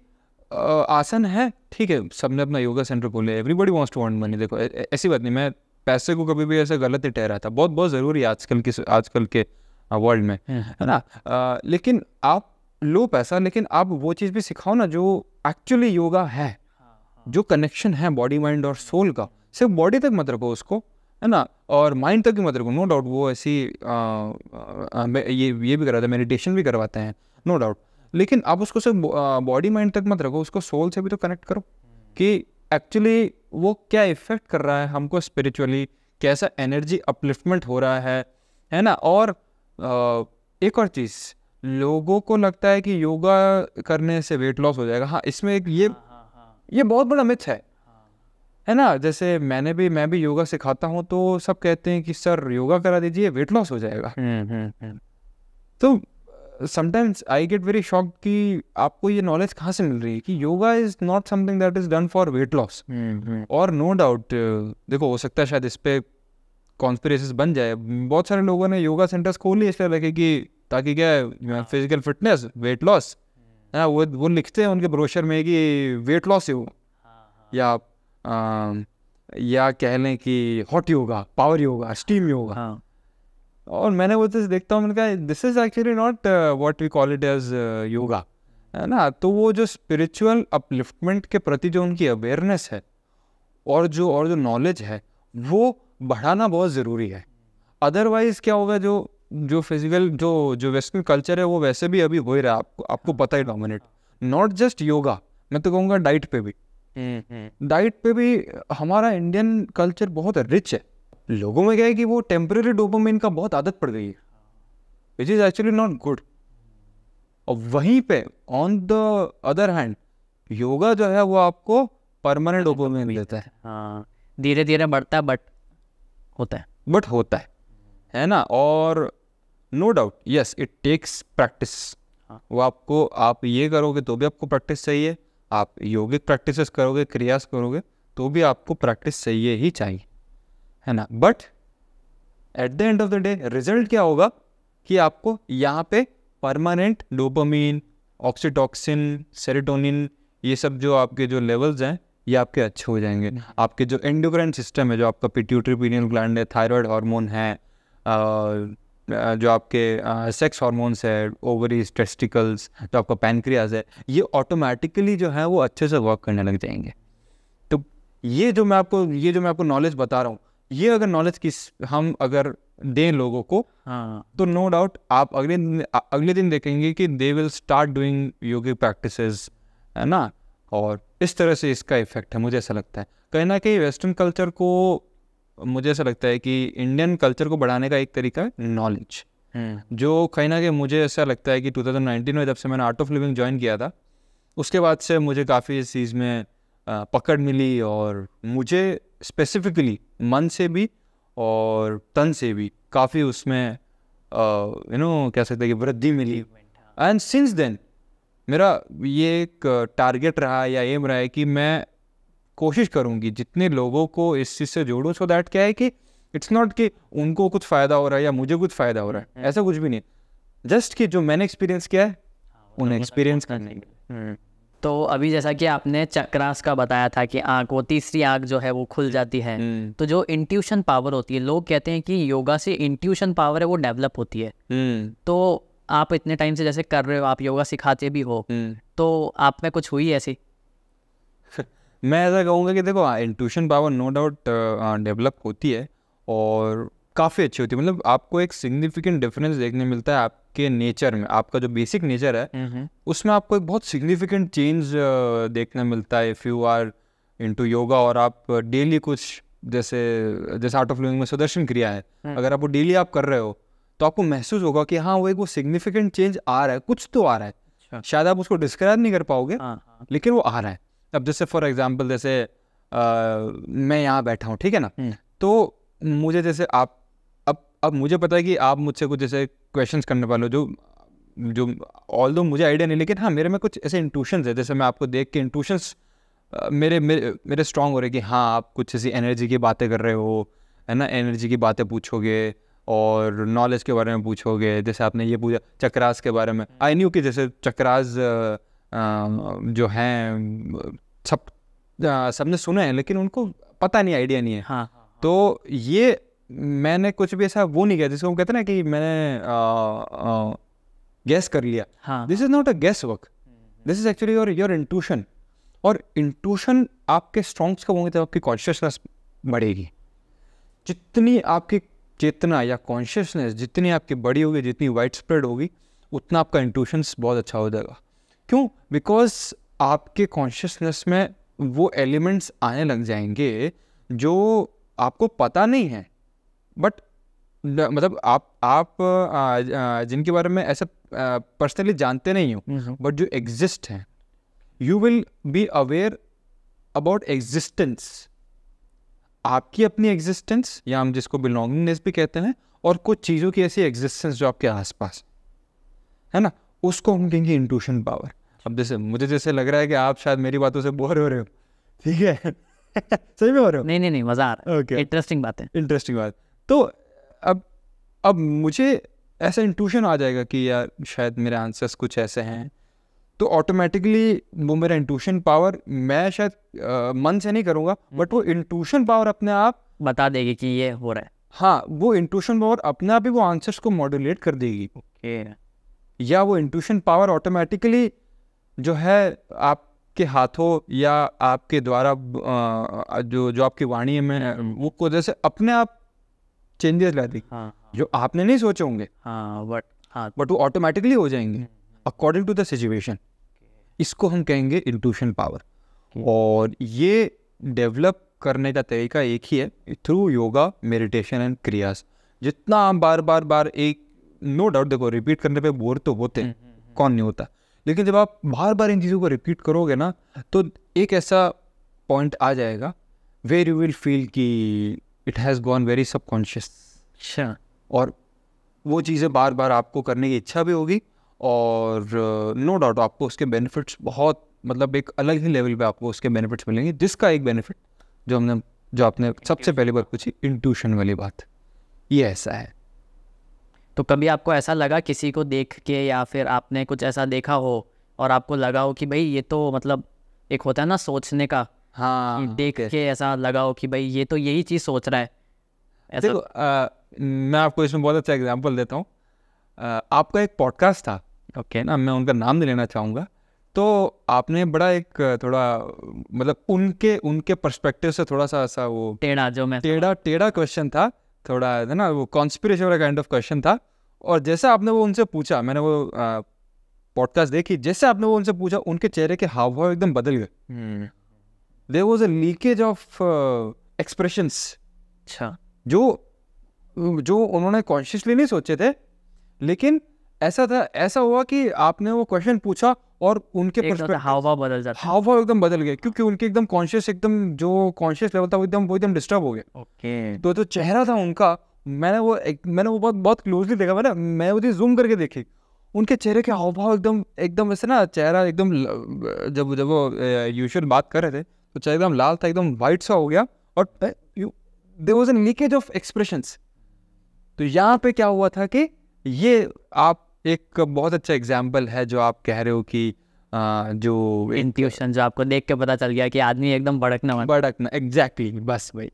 आसन है ठीक है सबने अपना योगा सेंटर खोले everybody wants to earn money देखो ऐसी बात नहीं मैं पैसे को कभी भी ऐसे गलत ही ठहरा था बहुत बहुत ज़रूरी है आजकल के आजकल के वर्ल्ड में हम्म। है ना? लेकिन आप लो पैसा लेकिन आप वो चीज़ भी सिखाओ ना जो एक्चुअली योगा है जो कनेक्शन है बॉडी माइंड और सोल का। सिर्फ़ बॉडी तक मत रखो उसको है ना? और माइंड तक ही मत रखो नो डाउट वो ऐसी ये ये भी करवाते हैं मेडिटेशन भी करवाते हैं नो डाउट लेकिन आप उसको सिर्फ़ बॉडी माइंड तक मत रखो उसको सोल से भी तो कनेक्ट करो कि एक्चुअली वो क्या इफ़ेक्ट कर रहा है हमको स्पिरिचुअली कैसा एनर्जी अपलिफ्टमेंट हो रहा है है ना? और आ, एक और चीज़ लोगों को लगता है कि योगा करने से वेट लॉस हो जाएगा। हाँ इसमें एक ये हाँ, हाँ, हाँ. ये बहुत बड़ा मिथ है। है। ना? जैसे मैंने भी मैं भी योगा सिखाता हूँ तो सब कहते हैं कि सर योगा करा दीजिए वेट लॉस हो जाएगा। हम्म, हम्म, हम्म। तो sometimes I get very shock कि आपको ये नॉलेज कहाँ से मिल रही है कि yoga is not something that is done for weight loss और नो डाउट देखो हो सकता है शायद इस पर कॉन्स्परेसिस बन जाए। बहुत सारे लोगों ने योगा सेंटर्स खोल लिए इसलिए लगे कि ताकि क्या फ़िज़िकल फिटनेस वेट लॉस है वो वो लिखते हैं उनके ब्रोशर में कि वेट लॉस ही हो या या कह लें कि hot yoga power yoga steam yoga हाँ। और मैंने वो चीज़ देखता हूँ मैंने कहा this is actually not what we call it as yoga है ना? तो वो जो स्पिरिचुअल अपलिफ्टमेंट के प्रति जो उनकी अवेयरनेस है और जो और जो नॉलेज है वो बढ़ाना बहुत ज़रूरी है। अदरवाइज़ क्या होगा जो जो फ़िज़िकल जो जो वेस्टर्न कल्चर है वो वैसे भी अभी हो ही रहा। है आपको आपको पता ही डोमिनेट नॉट जस्ट योगा मैं तो कहूँगा डाइट पे भी। डाइट पे भी हमारा इंडियन कल्चर बहुत रिच है। लोगों में क्या है कि वो टेम्परेरी डोपामिन का बहुत आदत पड़ गई है। Which is actually not good और वहीं पे on the other hand yoga जो है वो आपको परमानेंट डोपामिन देता है। हाँ। धीरे धीरे बढ़ता है बट होता है। बट होता है। है ना? और no doubt yes it takes practice वो आपको आप ये करोगे तो भी आपको प्रैक्टिस चाहिए। आप योगिक प्रैक्टिसेस करोगे क्रियास करोगे तो भी आपको प्रैक्टिस चाहिए ही चाहिए। है ना? But at the end of the day result क्या होगा? कि आपको यहाँ पे परमानेंट डोपामीन ऑक्सीटॉक्सिन सेरेटोनिन ये सब जो आपके जो लेवल्स हैं ये आपके अच्छे हो जाएँगे। आपके जो एंडोक्राइन सिस्टम है जो आपका पिट्यूटरी पीनियल ग्लैंड है थायराइड हार्मोन है जो आपके सेक्स हार्मोन्स है ओवरीज टेस्टिकल्स जो आपका पैनक्रियाज है ये ऑटोमेटिकली जो है वो अच्छे से वर्क करने लग जाएँगे। तो ये जो मैं आपको ये जो मैं आपको नॉलेज बता रहा हूँ ये अगर नॉलेज किस हम अगर दें लोगों को हाँ। तो नो डाउट आप अगले दिन अगले दिन देखेंगे कि they will start doing yogic practices है ना? और इस तरह से इसका इफ़ेक्ट है मुझे ऐसा लगता है। कहीं ना कहीं वेस्टर्न कल्चर को मुझे ऐसा लगता है कि इंडियन कल्चर को बढ़ाने का एक तरीका है नॉलेज हम्म। जो कहीं ना कहीं मुझे ऐसा लगता है कि 2019 में जब से मैंने आर्ट ऑफ़ लिविंग ज्वाइन किया था उसके बाद से मुझे काफ़ी इस चीज़ में पकड़ मिली और मुझे स्पेसिफिकली मन से भी और तन से भी काफ़ी उसमें यू नो कह सकते हैं कि वृद्धि मिली. एंड सिंस देन मेरा ये एक टारगेट रहा या एम रहा है कि मैं कोशिश करूँगी जितने लोगों को इस चीज़ से जोड़ूँ सो दैट क्या है कि इट्स नॉट कि उनको कुछ फ़ायदा हो रहा है या मुझे कुछ फ़ायदा हो रहा है। हम्म। ऐसा कुछ भी नहीं। जस्ट कि जो मैंने एक्सपीरियंस किया है हाँ, उन्हें एक्सपीरियंस करने के हम्म। तो अभी जैसा कि आपने चक्रास का बताया था कि आँख वो तीसरी आँख जो है वो खुल जाती है। हम्म। तो जो इंट्यूशन पावर होती है लोग कहते हैं कि योगा से इंट्यूशन पावर है वो डेवलप होती है। तो आप इतने टाइम से जैसे कर रहे हो आप योगा सिखाते भी हो तो आप में कुछ हुई ऐसी? मैं ऐसा कहूँगा कि देखो intuition power no doubt develop होती है और काफ़ी अच्छी होती है मतलब आपको एक सिग्निफिकेंट डिफरेंस देखने मिलता है आपके नेचर में आपका जो बेसिक नेचर है उसमें आपको एक बहुत सिग्निफिकेंट चेंज देखने मिलता है if you are into yoga और आप डेली कुछ जैसे जैसे आर्ट ऑफ़ लिविंग में सुदर्शन क्रिया है हम्म। अगर आप वो डेली आप कर रहे हो तो आपको महसूस होगा कि हाँ वो एक वो सिग्निफिकेंट चेंज आ रहा है कुछ तो आ रहा है अच्छा। शायद आप उसको डिस्क्राइब नहीं कर पाओगे हाँ, हाँ। लेकिन वो आ रहा है अब जैसे फॉर एग्ज़ाम्पल जैसे आ, मैं यहाँ बैठा हूँ ठीक है ना हम्म। तो मुझे जैसे आप अब अब मुझे पता है कि आप मुझसे कुछ जैसे क्वेश्चंस करने वाले हो जो जो ऑल दो मुझे आइडिया नहीं लेकिन हाँ मेरे में कुछ ऐसे इंट्यूशंस है जैसे मैं आपको देख के इंट्यूशंस मेरे मेरे मेरे स्ट्रॉन्ग हो रहे कि हाँ आप कुछ ऐसी एनर्जी की बातें कर रहे हो है ना एनर्जी की बातें पूछोगे और नॉलेज के बारे में पूछोगे जैसे आपने ये पूछा चक्रास के बारे में आई हम्म। न्यू कि जैसे चक्रास जो हैं सब सबने सुने हैं लेकिन उनको पता नहीं आइडिया नहीं है। हाँ। तो ये मैंने कुछ भी ऐसा वो नहीं किया जिसको हम कहते ना कि मैंने गैस कर लिया। This is not a guess work this is actually your your intuition और इंट्यूशन आपके स्ट्रॉन्ग्स कब होंगे तब आपकी कॉन्शियसनेस बढ़ेगी। जितनी आपकी चेतना या कॉन्शियसनेस जितनी आपकी बड़ी होगी जितनी वाइड स्प्रेड होगी उतना आपका इंट्यूशंस बहुत अच्छा हो जाएगा। क्यों? बिकॉज़ आपके कॉन्शियसनेस में वो एलिमेंट्स आने लग जाएँगे जो आपको पता नहीं है। बट मतलब आप आप आ, जिनके बारे में ऐसा पर्सनली जानते नहीं हो बट जो एग्जिस्ट हैं you will be aware about existence आपकी अपनी एग्जिस्टेंस या हम जिसको बिलोंगिंगनेस भी कहते हैं और कुछ चीज़ों की ऐसी एग्जिस्टेंस जो आपके आसपास है ना उसको हम कहेंगे इंट्यूशन पावर अब जैसे मुझे जैसे लग रहा है कि आप शायद मेरी बातों से बोर हो रहे हो। ठीक है? सही में हो रहे हो? नहीं नहीं नहीं मज़ा आ रहा है। ओके इंटरेस्टिंग बात है। इंटरेस्टिंग बात। तो अब अब मुझे ऐसा इंट्यूशन आ जाएगा कि यार शायद मेरे आंसर्स कुछ ऐसे हैं। तो ऑटोमेटिकली वो मेरा इंट्यूशन पावर मैं शायद आ, मन से नहीं करूँगा बट वो इंट्यूशन पावर अपने आप बता देगी कि ये हो रहा है। हाँ वो इंट्यूशन पावर अपने आप ही वो आंसर्स को मॉड्यूलेट कर देगी। ओके या वो इंट्यूशन पावर ऑटोमेटिकली जो है आपके हाथों या आपके द्वारा जो जो आपकी वाणी में वो को जैसे अपने आप चेंजेस ला देगी। हाँ। जो आपने नहीं सोचे होंगे। हाँ बट हाँ। बट वो ऑटोमेटिकली हो जाएँगे अकॉर्डिंग टू द सिचुएशन इसको हम कहेंगे इंट्यूशन पावर और ये डेवलप करने का तरीका एक ही है थ्रू योगा मेडिटेशन एंड क्रियास जितना आप बार बार बार एक नो no डाउट देखो रिपीट करने पे बोर तो होते हैं कौन नहीं होता। लेकिन जब आप बार बार इन चीज़ों को रिपीट करोगे ना तो एक ऐसा पॉइंट आ जाएगा वेर यू विल फील कि it has gone very subconscious अच्छा। और वो चीज़ें बार बार आपको करने की इच्छा भी होगी और नो uh, डाउट no आपको उसके बेनिफिट्स बहुत मतलब एक अलग ही लेवल पे आपको उसके बेनिफिट्स मिलेंगे। जिसका एक बेनिफिट जो हमने जो आपने सबसे पहली बार पूछी इंट्यूशन वाली बात। ये ऐसा है। तो कभी आपको ऐसा लगा किसी को देख के या फिर आपने कुछ ऐसा देखा हो और आपको लगा हो कि भाई ये तो मतलब एक होता है ना सोचने का? हाँ देख के ऐसा लगा हो कि भाई ये तो यही चीज़ सोच रहा है। ऐसा देखो अ, मैं आपको इसमें बहुत अच्छा एग्जांपल देता हूँ। आपका एक पॉडकास्ट था ओके। ना? मैं उनका नाम नहीं लेना चाहूँगा। तो आपने बड़ा एक थोड़ा मतलब उनके उनके पर्सपेक्टिव से थोड़ा सा ऐसा वो टेढ़ा जो मैं टेढ़ा टेढ़ा क्वेश्चन था। थोड़ा है ना वो कॉन्स्पिरेशन वाला काइंड ऑफ़ क्वेश्चन था। और जैसे आपने वो उनसे पूछा मैंने वो पॉडकास्ट देखी जैसे आपने वो उनसे पूछा उनके चेहरे के हाव भाव एकदम बदल गए। They there was a leakage of expressions अच्छा। जो जो उन्होंने कॉन्शियसली नहीं सोचे थे लेकिन ऐसा था ऐसा हुआ कि आपने वो क्वेश्चन पूछा और उनके एकदम हाव बदल जाता हाव भाव एकदम बदल गए क्योंकि उनके एकदम कॉन्शियस एकदम जो कॉन्शियस लेवल था वो एकदम वो एकदम डिस्टर्ब हो गया ओके। तो जो चेहरा था उनका मैंने वो एक, मैंने वो बहुत बहुत क्लोजली देखा मैंने मैं वो जूम करके देखी। उनके चेहरे के हाव भाव एकदम एकदम ऐसे ना चेहरा एकदम जब जब वो यूजुअल बात कर रहे थे तो चेहरा एकदम लाल था एकदम वाइट सा हो गया और there was an leakage of expressions तो यहाँ पे क्या हुआ था कि ये आप एक बहुत अच्छा एग्ज़ाम्पल है जो आप कह रहे हो कि आ, जो इंट्यूशन जो आपको देख के पता चल गया कि आदमी एकदम भड़कना भड़कना एग्जैक्टली बस। भाई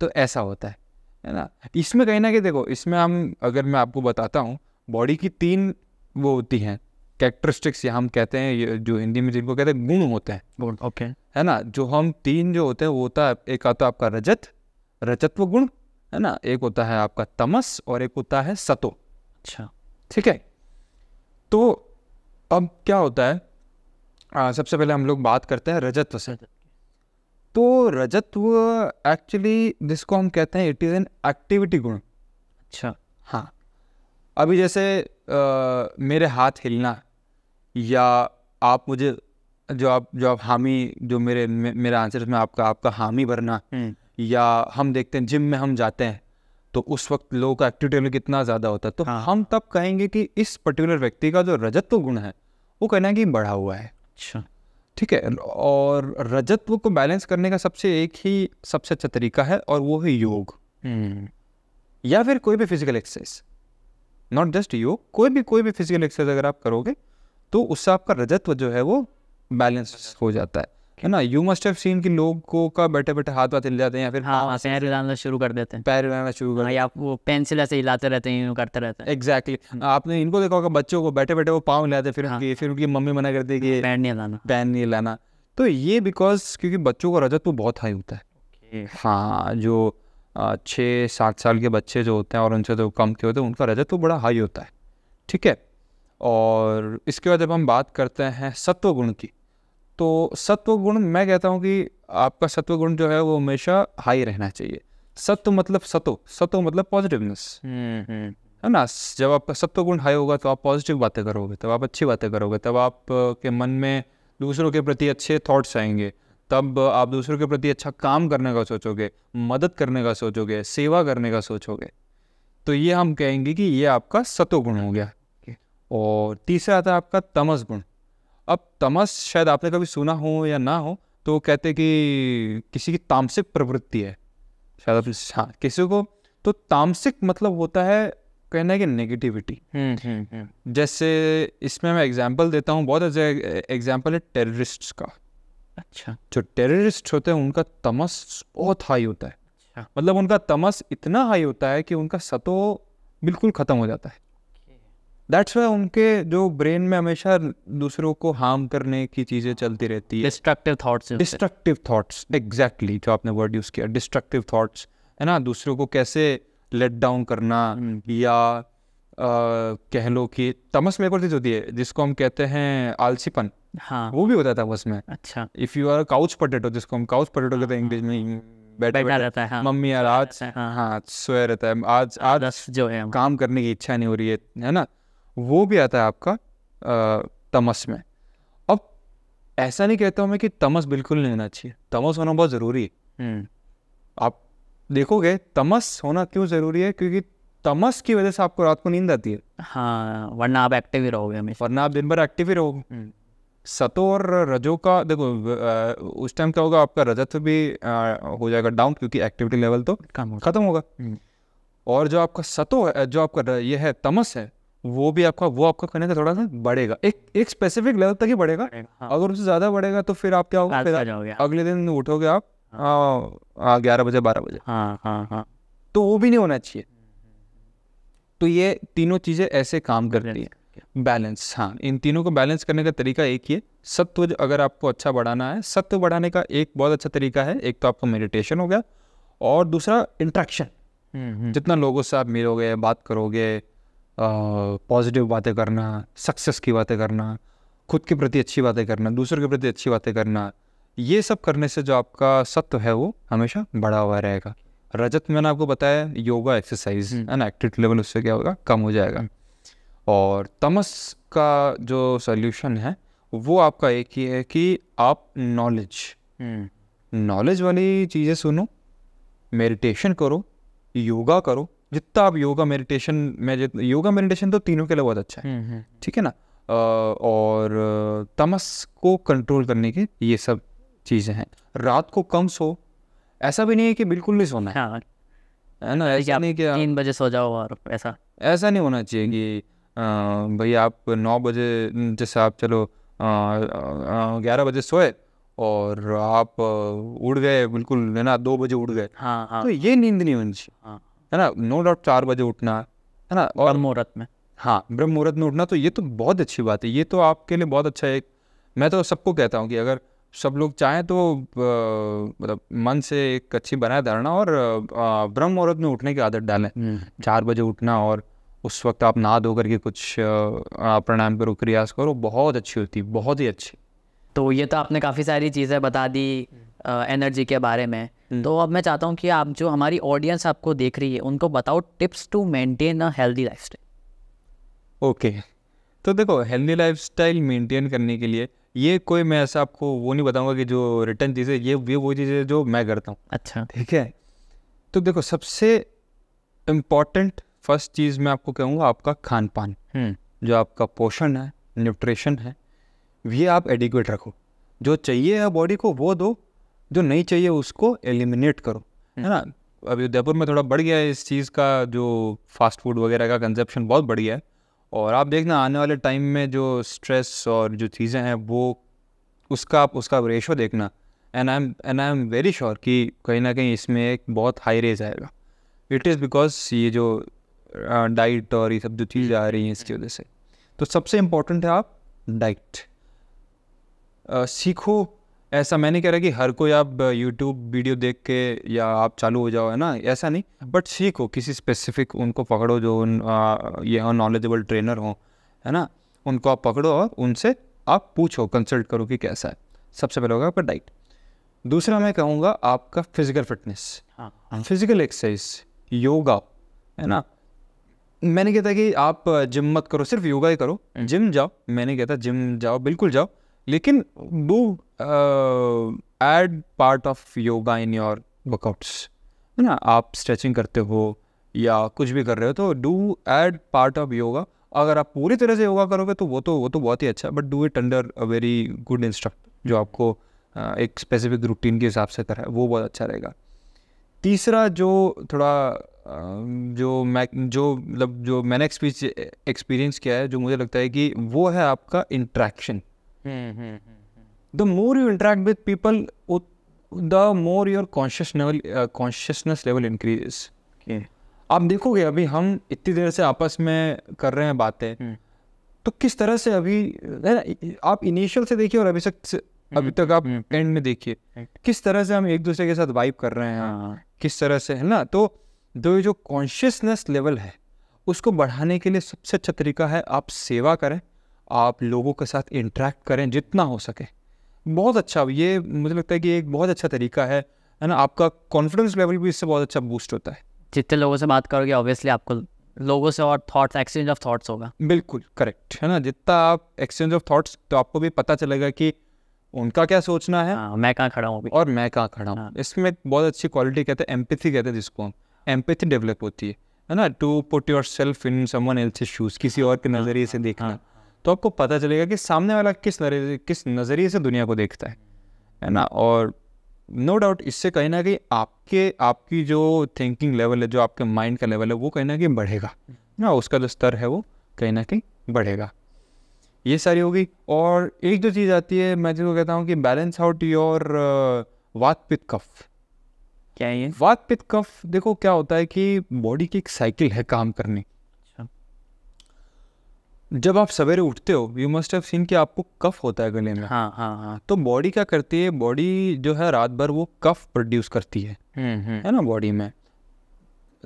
तो ऐसा होता है है ना? इसमें कहीं ना कहीं देखो इसमें हम अगर मैं आपको बताता हूँ बॉडी की तीन वो होती हैं कैरेक्टरिस्टिक्स या हम कहते हैं जो हिंदी में जिनको कहते हैं गुण होते हैं। गुण ओके है ना? जो हम तीन जो होते हैं वो होता है एक आता है आपका रजत रजत्व गुण है ना? एक होता है आपका तमस और एक होता है सतो। अच्छा। ठीक है? तो अब क्या होता है? आ, सबसे पहले हम लोग बात करते हैं रजत्व से। तो रजत्व एक्चुअली जिसको हम कहते हैं इट इज़ एन एक्टिविटी गुण। अच्छा। हाँ। अभी जैसे आ, मेरे हाथ हिलना या आप मुझे जो आप जो आप हामी जो मेरे मे, मेरे आंसर में आपका आपका हामी भरना हम्म, या हम देखते हैं जिम में हम जाते हैं तो उस वक्त लोगों का एक्टिविटी लेवल कितना ज़्यादा होता है। तो हाँ। हम तब कहेंगे कि इस पर्टिकुलर व्यक्ति का जो रजत्व गुण है वो कहना है कि बढ़ा हुआ है। अच्छा। ठीक है और रजत्व को बैलेंस करने का सबसे एक ही सबसे अच्छा तरीका है और वो है योग। हम्म, या फिर कोई भी फ़िज़िकल एक्सरसाइज नॉट जस्ट योग कोई भी कोई भी फ़िज़िकल एक्सरसाइज अगर आप करोगे तो उससे आपका रजत्व जो है वो बैलेंस हो जाता है। है ना? यू मस्ट हैव सीन कि लोगों का बैठे बैठे हाथ वाथ हिल जाते हैं या फिर हाँ हाँ पैर हिलाना शुरू कर देते हैं। पैर हिलाना शुरू कर हाँ या वो पेंसिल ऐसे हिलाते रहते हैं यूँ करते रहते हैं। एग्जैक्टली आपने इनको देखा होगा बच्चों को बैठे बैठे वो पाँव हिलाते फिर हाँ। फिर उनकी मम्मी मना करती है कि पैर नहीं हिलाना। पैन नहीं हिलाना। तो ये बिकॉज़ क्योंकि बच्चों का रजत तो बहुत हाई होता है। हाँ जो छः सात साल के बच्चे जो होते हैं और उनसे जो कम के होते हैं उनका रजत तो बड़ा हाई होता है। ठीक है? और इसके बाद जब हम बात करते हैं सत्व गुण की तो सत्व गुण मैं कहता हूँ कि आपका सत्व गुण जो है वो हमेशा हाई रहना चाहिए। सत्व मतलब सतो सतो मतलब पॉजिटिवनेस हम्म हम्म। है ना? जब आपका सत्व गुण हाई होगा तो आप पॉजिटिव बातें करोगे तब आप अच्छी बातें करोगे तब आप के मन में दूसरों के प्रति अच्छे थॉट्स आएँगे तब आप दूसरों के प्रति अच्छा काम करने का सोचोगे मदद करने का सोचोगे सेवा करने का सोचोगे। तो ये हम कहेंगे कि ये आपका सतो गुण हो गया। और तीसरा आता है आपका तमस गुण। अब तमस शायद आपने कभी सुना हो या ना हो तो कहते कि किसी की तामसिक प्रवृत्ति है। शायद आप हाँ किसी को तो तामसिक मतलब होता है कहना है कि नेगेटिविटी हम्म हम्म हम्म। जैसे इसमें मैं एग्जांपल देता हूँ बहुत अच्छा एग्जांपल है टेररिस्ट्स का। अच्छा। जो टेररिस्ट होते हैं उनका तमस बहुत हाई होता है। अच्छा। मतलब उनका तमस इतना हाई होता है कि उनका सतो बिल्कुल ख़त्म हो जाता है। दैट्स वाई उनके जो ब्रेन में हमेशा दूसरों को हार्म करने की चीज़ें चलती रहती है। Destructive thoughts destructive thoughts exactly जो आपने वर्ड यूज़ किया डिस्ट्रक्टिव थॉट्स है ना? दूसरों को कैसे लेट डाउन करना या अ, कह लो कि तमस में एक और चीज़ होती है जिसको हम कहते हैं आलसीपन। हाँ। वो भी होता था बस में। अच्छा। If you are couch potato जिसको हम काउच पोटेटो कहते हैं इंग्लिश में बैठे बैठा रहता है हाँ। मम्मी यार आज हाँ। हाँ। सोया रहता है आज आज जो है काम करने की इच्छा नहीं हो रही है है ना? वो भी आता है आपका तमस में। अब ऐसा नहीं कहता हूँ मैं कि तमस बिल्कुल नहीं होना चाहिए। तमस होना बहुत ज़रूरी है। हम्म। आप देखोगे तमस होना क्यों ज़रूरी है? क्योंकि तमस की वजह से आपको रात को नींद आती है। हाँ वरना आप एक्टिव ही रहोगे हमेशा। वरना आप दिन भर एक्टिव ही रहोगे। हम्म, सतो और रजो का देखो उस टाइम क्या होगा आपका रजत्व भी हो जाएगा डाउन क्योंकि एक्टिविटी लेवल तो खत्म होगा। हम्म। और जो आपका सतो है जो आपका ये है तमस है वो भी आपका वो आपका कहने का थोड़ा सा बढ़ेगा। एक एक स्पेसिफिक लेवल तक ही बढ़ेगा। हाँ। अगर उससे ज़्यादा बढ़ेगा तो फिर आप क्या होगा फिर जाओगे अगले दिन उठोगे आप ग्यारह बजे बारह बजे। हाँ हाँ हाँ। तो वो भी नहीं होना चाहिए। तो ये तीनों चीज़ें ऐसे काम करती है। बैलेंस हाँ इन तीनों को बैलेंस करने का तरीका एक ही है। सत्व अगर आपको अच्छा बढ़ाना है सत्व बढ़ाने का एक बहुत अच्छा तरीका है। एक तो आपका मेडिटेशन हो गया और दूसरा इंट्रैक्शन हम्म, हम्म, जितना लोगों से आप मिलोगे बात करोगे पॉजिटिव बातें करना सक्सेस की बातें करना खुद के प्रति अच्छी बातें करना दूसरों के प्रति अच्छी बातें करना ये सब करने से जो आपका सत्व है वो हमेशा बढ़ा हुआ रहेगा। रजत मैंने आपको बताया योगा एक्सरसाइज है ना? एक्टिविटी लेवल उससे क्या होगा? कम हो जाएगा। और तमस का जो सोल्यूशन है वो आपका एक ही है कि आप नॉलेज हम्म, नॉलेज वाली चीज़ें सुनो मेडिटेशन करो योगा करो जितना आप योगा मेडिटेशन में योगा मेडिटेशन तो तीनों के लिए बहुत अच्छा है। हम्म, हम्म, ठीक है ना? और तमस को कंट्रोल करने के ये सब चीज़ें हैं। रात को कम सो। ऐसा भी नहीं है कि बिल्कुल नहीं सोना है। हाँ। है ना? ऐसा नहीं कि तीन बजे सो जाओ और ऐसा। ऐसा नहीं होना चाहिए कि भाई आप नौ बजे जैसे आप चलो ग्यारह बजे सोए और आप उड़ गए बिल्कुल है ना? दो बजे उड़ गए। हाँ हाँ। तो ये नींद नहीं होनी चाहिए। हाँ। है ना नो डाउट चार बजे उठना है ना और मुहूर्त में। हाँ ब्रह्म मुहूर्त में उठना तो ये तो बहुत अच्छी बात है ये तो आपके लिए बहुत अच्छा है। एक मैं तो सबको कहता हूँ कि अगर सब लोग चाहें तो मतलब मन से एक अच्छी बनाए धारणा और ब्रह्म मुहूर्त में उठने की आदत डालें। हम्म, चार बजे उठना और उस वक्त आप नहा धो करके कुछ प्राणायाम करो क्रियास करो बहुत अच्छी होती है बहुत ही अच्छी। तो ये तो आपने काफ़ी सारी चीज़ें बता दी एनर्जी के बारे में। तो अब मैं चाहता हूँ कि आप जो हमारी ऑडियंस आपको देख रही है उनको बताओ tips to maintain a healthy lifestyle okay. तो देखो हेल्दी लाइफस्टाइल मेंटेन करने के लिए ये कोई मैं ऐसा आपको वो नहीं बताऊँगा कि जो रिटर्न चीज़ें ये ये वो चीज़ें जो मैं करता हूँ। अच्छा। ठीक है? तो देखो सबसे इंपॉर्टेंट फ़र्स्ट चीज़ मैं आपको कहूँगा आपका खान पान हम्म। जो आपका पोषण है न्यूट्रिशन है ये आप एडिक्वेट रखो। जो चाहिए है बॉडी को वो दो। जो नहीं चाहिए उसको एलिमिनेट करो है ना? अभी उदयपुर में थोड़ा बढ़ गया है इस चीज़ का जो फास्ट फ़ूड वगैरह का कंजप्शन बहुत बढ़ गया है। और आप देखना आने वाले टाइम में जो स्ट्रेस और जो चीज़ें हैं वो उसका आप उसका रेशो देखना। And I am and I am very sure कि कहीं ना कहीं इसमें एक बहुत हाई रेज आएगा। इट इज़ बिकॉज़ ये जो डाइट और ये सब जो चीज़ें आ रही हैं इसकी वजह से। तो सबसे इम्पोर्टेंट है आप डाइट सीखो ऐसा मैं नहीं कह रहा कि हर कोई आप यूट्यूब वीडियो देख के या आप चालू हो जाओ है ना? ऐसा नहीं। बट सीखो किसी स्पेसिफिक उनको पकड़ो जो उन आ, ये नॉलेजेबल ट्रेनर हो है ना? उनको आप पकड़ो और उनसे आप पूछो कंसल्ट करो कि कैसा है। सबसे पहले होगा आपका डाइट दूसरा मैं कहूँगा आपका फ़िज़िकल फिटनेस हाँ। फ़िज़िकल एक्सरसाइज योगा है ना? मैंने कहता कि आप जिम मत करो सिर्फ़ योगा ही करो। जिम जाओ मैंने कहता जिम जाओ बिल्कुल जाओ। लेकिन do add part of yoga in your workouts है ना? आप स्ट्रेचिंग करते हो या कुछ भी कर रहे हो तो do add part of yoga अगर आप पूरी तरह से योगा करोगे तो वो तो वो तो बहुत ही अच्छा but do it under a very good instructor जो आपको uh, एक स्पेसिफिक रूटीन के हिसाब से कराए वो बहुत अच्छा रहेगा। तीसरा जो थोड़ा जो मैं जो मतलब जो मैंने एक्सपीरियंस किया है जो मुझे लगता है कि वो है आपका interaction the more you interact with people the more your conscious level consciousness level increases आप देखोगे अभी हम इतनी देर से आपस में कर रहे हैं बातें तो किस तरह से अभी ना, आप इनिशियल से देखिए और अभी तक से- अभी तक आप एंड में देखिए Right. किस तरह से हम एक दूसरे के साथ वाइब कर रहे हैं हाँ। किस तरह से है ना तो दो ये जो कॉन्शियसनेस लेवल है उसको बढ़ाने के लिए सबसे अच्छा तरीका है आप सेवा करें आप लोगों के साथ इंटरेक्ट करें जितना हो सके। बहुत अच्छा ये मुझे लगता है कि एक बहुत अच्छा तरीका है है ना? आपका कॉन्फिडेंस लेवल भी इससे बहुत अच्छा बूस्ट होता है। जितने लोगों से बात करोगे ऑब्वियसली आपको लोगों से और थॉट्स एक्सचेंज ऑफ़ थॉट्स होगा। बिल्कुल करेक्ट है ना? जितना आप एक्सचेंज ऑफ़ थॉट्स तो आपको भी पता चलेगा कि उनका क्या सोचना है हाँ मैं कहाँ खड़ा हूँ और मैं कहाँ खड़ा हूँ। हाँ। इसमें बहुत अच्छी क्वालिटी कहते हैं एम्पैथी कहते हैं जिसको हम। एम्पैथी डेवलप होती है है ना? To put yourself in someone else's shoes किसी और के नज़रिए से देखना। हाँ। तो आपको पता चलेगा कि सामने वाला किस नज़रिए किस नज़रिए से दुनिया को देखता है है ना? और नो डाउट इससे कहीं ना कहीं आपके आपकी जो थिंकिंग लेवल है जो आपके माइंड का लेवल है वो कहीं ना कहीं बढ़ेगा। ना उसका जो स्तर है वो कहीं ना कहीं बढ़ेगा। ये सारी होगी। और एक जो चीज़ आती है मैं जिसको कहता हूँ कि बैलेंस आउट योर वात पित्त कफ क्या है वात पित्त कफ देखो क्या होता है कि बॉडी की एक साइकिल है काम करने। जब आप सवेरे उठते हो यू मस्ट हैव सीन कि आपको कफ होता है गले में। हाँ हाँ हाँ। तो बॉडी क्या करती है? बॉडी जो है रात भर वो कफ प्रोड्यूस करती है। हम्म हम्म। है ना बॉडी में?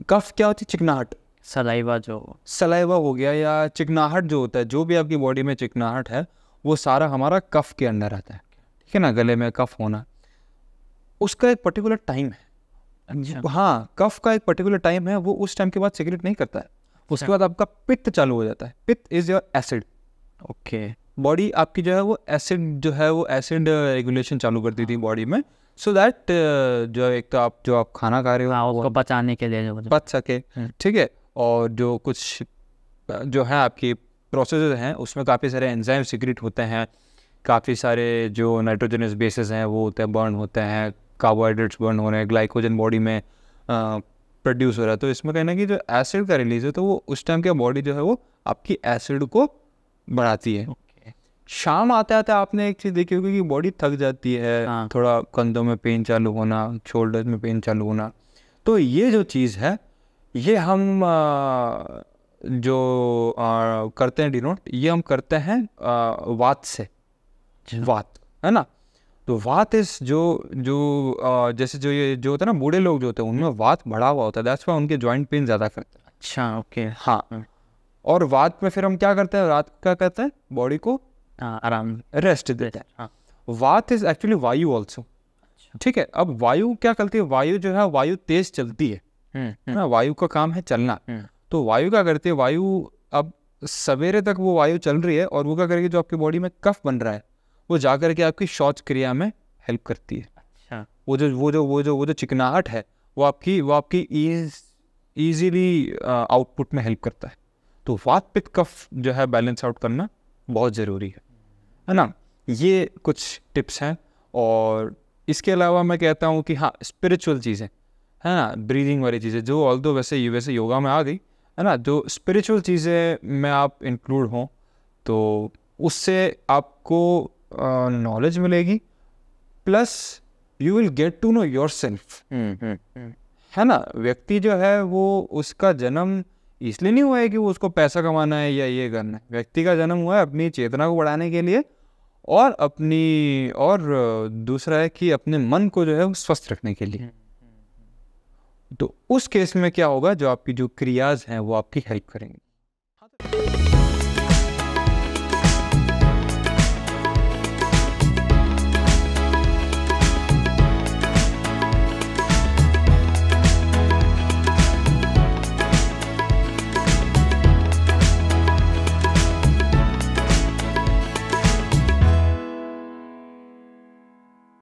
कफ क्या होती है? चिकनाहट। सलाइवा जो। सलाइवा हो गया या चिकनाहट जो होता है जो भी आपकी बॉडी में चिकनाहट है वो सारा हमारा कफ के अंदर आता है। ठीक है ना? गले में कफ होना। उसका एक पर्टिकुलर टाइम है। अच्छा। हाँ कफ का एक पर्टिकुलर टाइम है वो उस टाइम के बाद सिगरेट नहीं करता है। उसके। बाद आपका पित्त चालू हो जाता है। पित्त is your acid okay body आपकी जो है वो एसिड जो है वो एसिड रेगुलेशन चालू करती थी बॉडी में। सो दैट जो एक तो आप जो आप खाना खा रहे हो हाँ उसको बचाने के लिए बच सके। हम्म। ठीक है? और जो कुछ जो है आपकी प्रोसेस हैं उसमें काफ़ी सारे एंजाइम सिक्रेट होते हैं। काफ़ी सारे जो नाइट्रोजनस बेसिस हैं वो होते हैं बर्न होते हैं। कार्बोहाइड्रेट्स बर्न हो रहे हैं ग्लाइकोजन बॉडी में प्रोड्यूस हो रहा है। तो इसमें कहना कि जो एसिड का रिलीज़ है तो वो उस टाइम क्या बॉडी जो है वो आपकी एसिड को बढ़ाती है। शाम आते आते आपने एक चीज़ देखी होगी कि बॉडी थक जाती है हाँ। थोड़ा कंधों में पेन चालू होना शोल्डर में पेन चालू होना। तो ये जो चीज़ है ये हम आ, जो आ, करते हैं डिनोट ये हम करते हैं आ, वात से। अच्छा। वात है ना? तो वात इस जो जो आ, जैसे जो ये जो होता है ना बूढ़े लोग जो होते हैं उनमें वात बढ़ा हुआ होता है। दैट्स वाई उनके जॉइंट पेन ज़्यादा करते हैं। अच्छा ओके हाँ। हम्म। और वात में फिर हम क्या करते हैं? रात का कहते हैं? बॉडी को हाँ आराम। रेस्ट देते हैं। हाँ। वात इज़ एक्चुअली वायु ऑल्सो अच्छा। ठीक है अब वायु क्या करती है? वायु जो है वायु तेज चलती है। हम्म है हम्म। ना वायु का काम है चलना। हम्म, तो वायु क्या करती है? वायु अब सवेरे तक वो वायु चल रही है और वो क्या करेगी? जो आपकी बॉडी में कफ बन रहा है। वो जा करके आपकी शौच क्रिया में हेल्प करती है। अच्छा। वो जो वो जो वो जो वो जो चिकनाहट है वो आपकी वो आपकी ईज ईजीली आउटपुट में हेल्प करता है। तो वात पित्त कफ जो है बैलेंस आउट करना बहुत ज़रूरी है। है ना? ये कुछ टिप्स हैं और इसके अलावा मैं कहता हूँ कि हाँ स्पिरिचुअल चीज़ें है ना? ब्रीदिंग वाली चीज़ें जो ऑल दो वैसे वैसे योगा में आ गई है ना? जो स्पिरिचुअल चीज़ें में आप इंक्लूड हों तो उससे आपको नॉलेज uh, मिलेगी plus you will get to know yourself है ना? व्यक्ति जो है वो उसका जन्म इसलिए नहीं हुआ है कि वो उसको पैसा कमाना है या ये करना है। व्यक्ति का जन्म हुआ है अपनी चेतना को बढ़ाने के लिए और अपनी और दूसरा है कि अपने मन को जो है वो स्वस्थ रखने के लिए। तो उस केस में क्या होगा? जो आपकी जो क्रियाज हैं वो आपकी हेल्प करेंगे।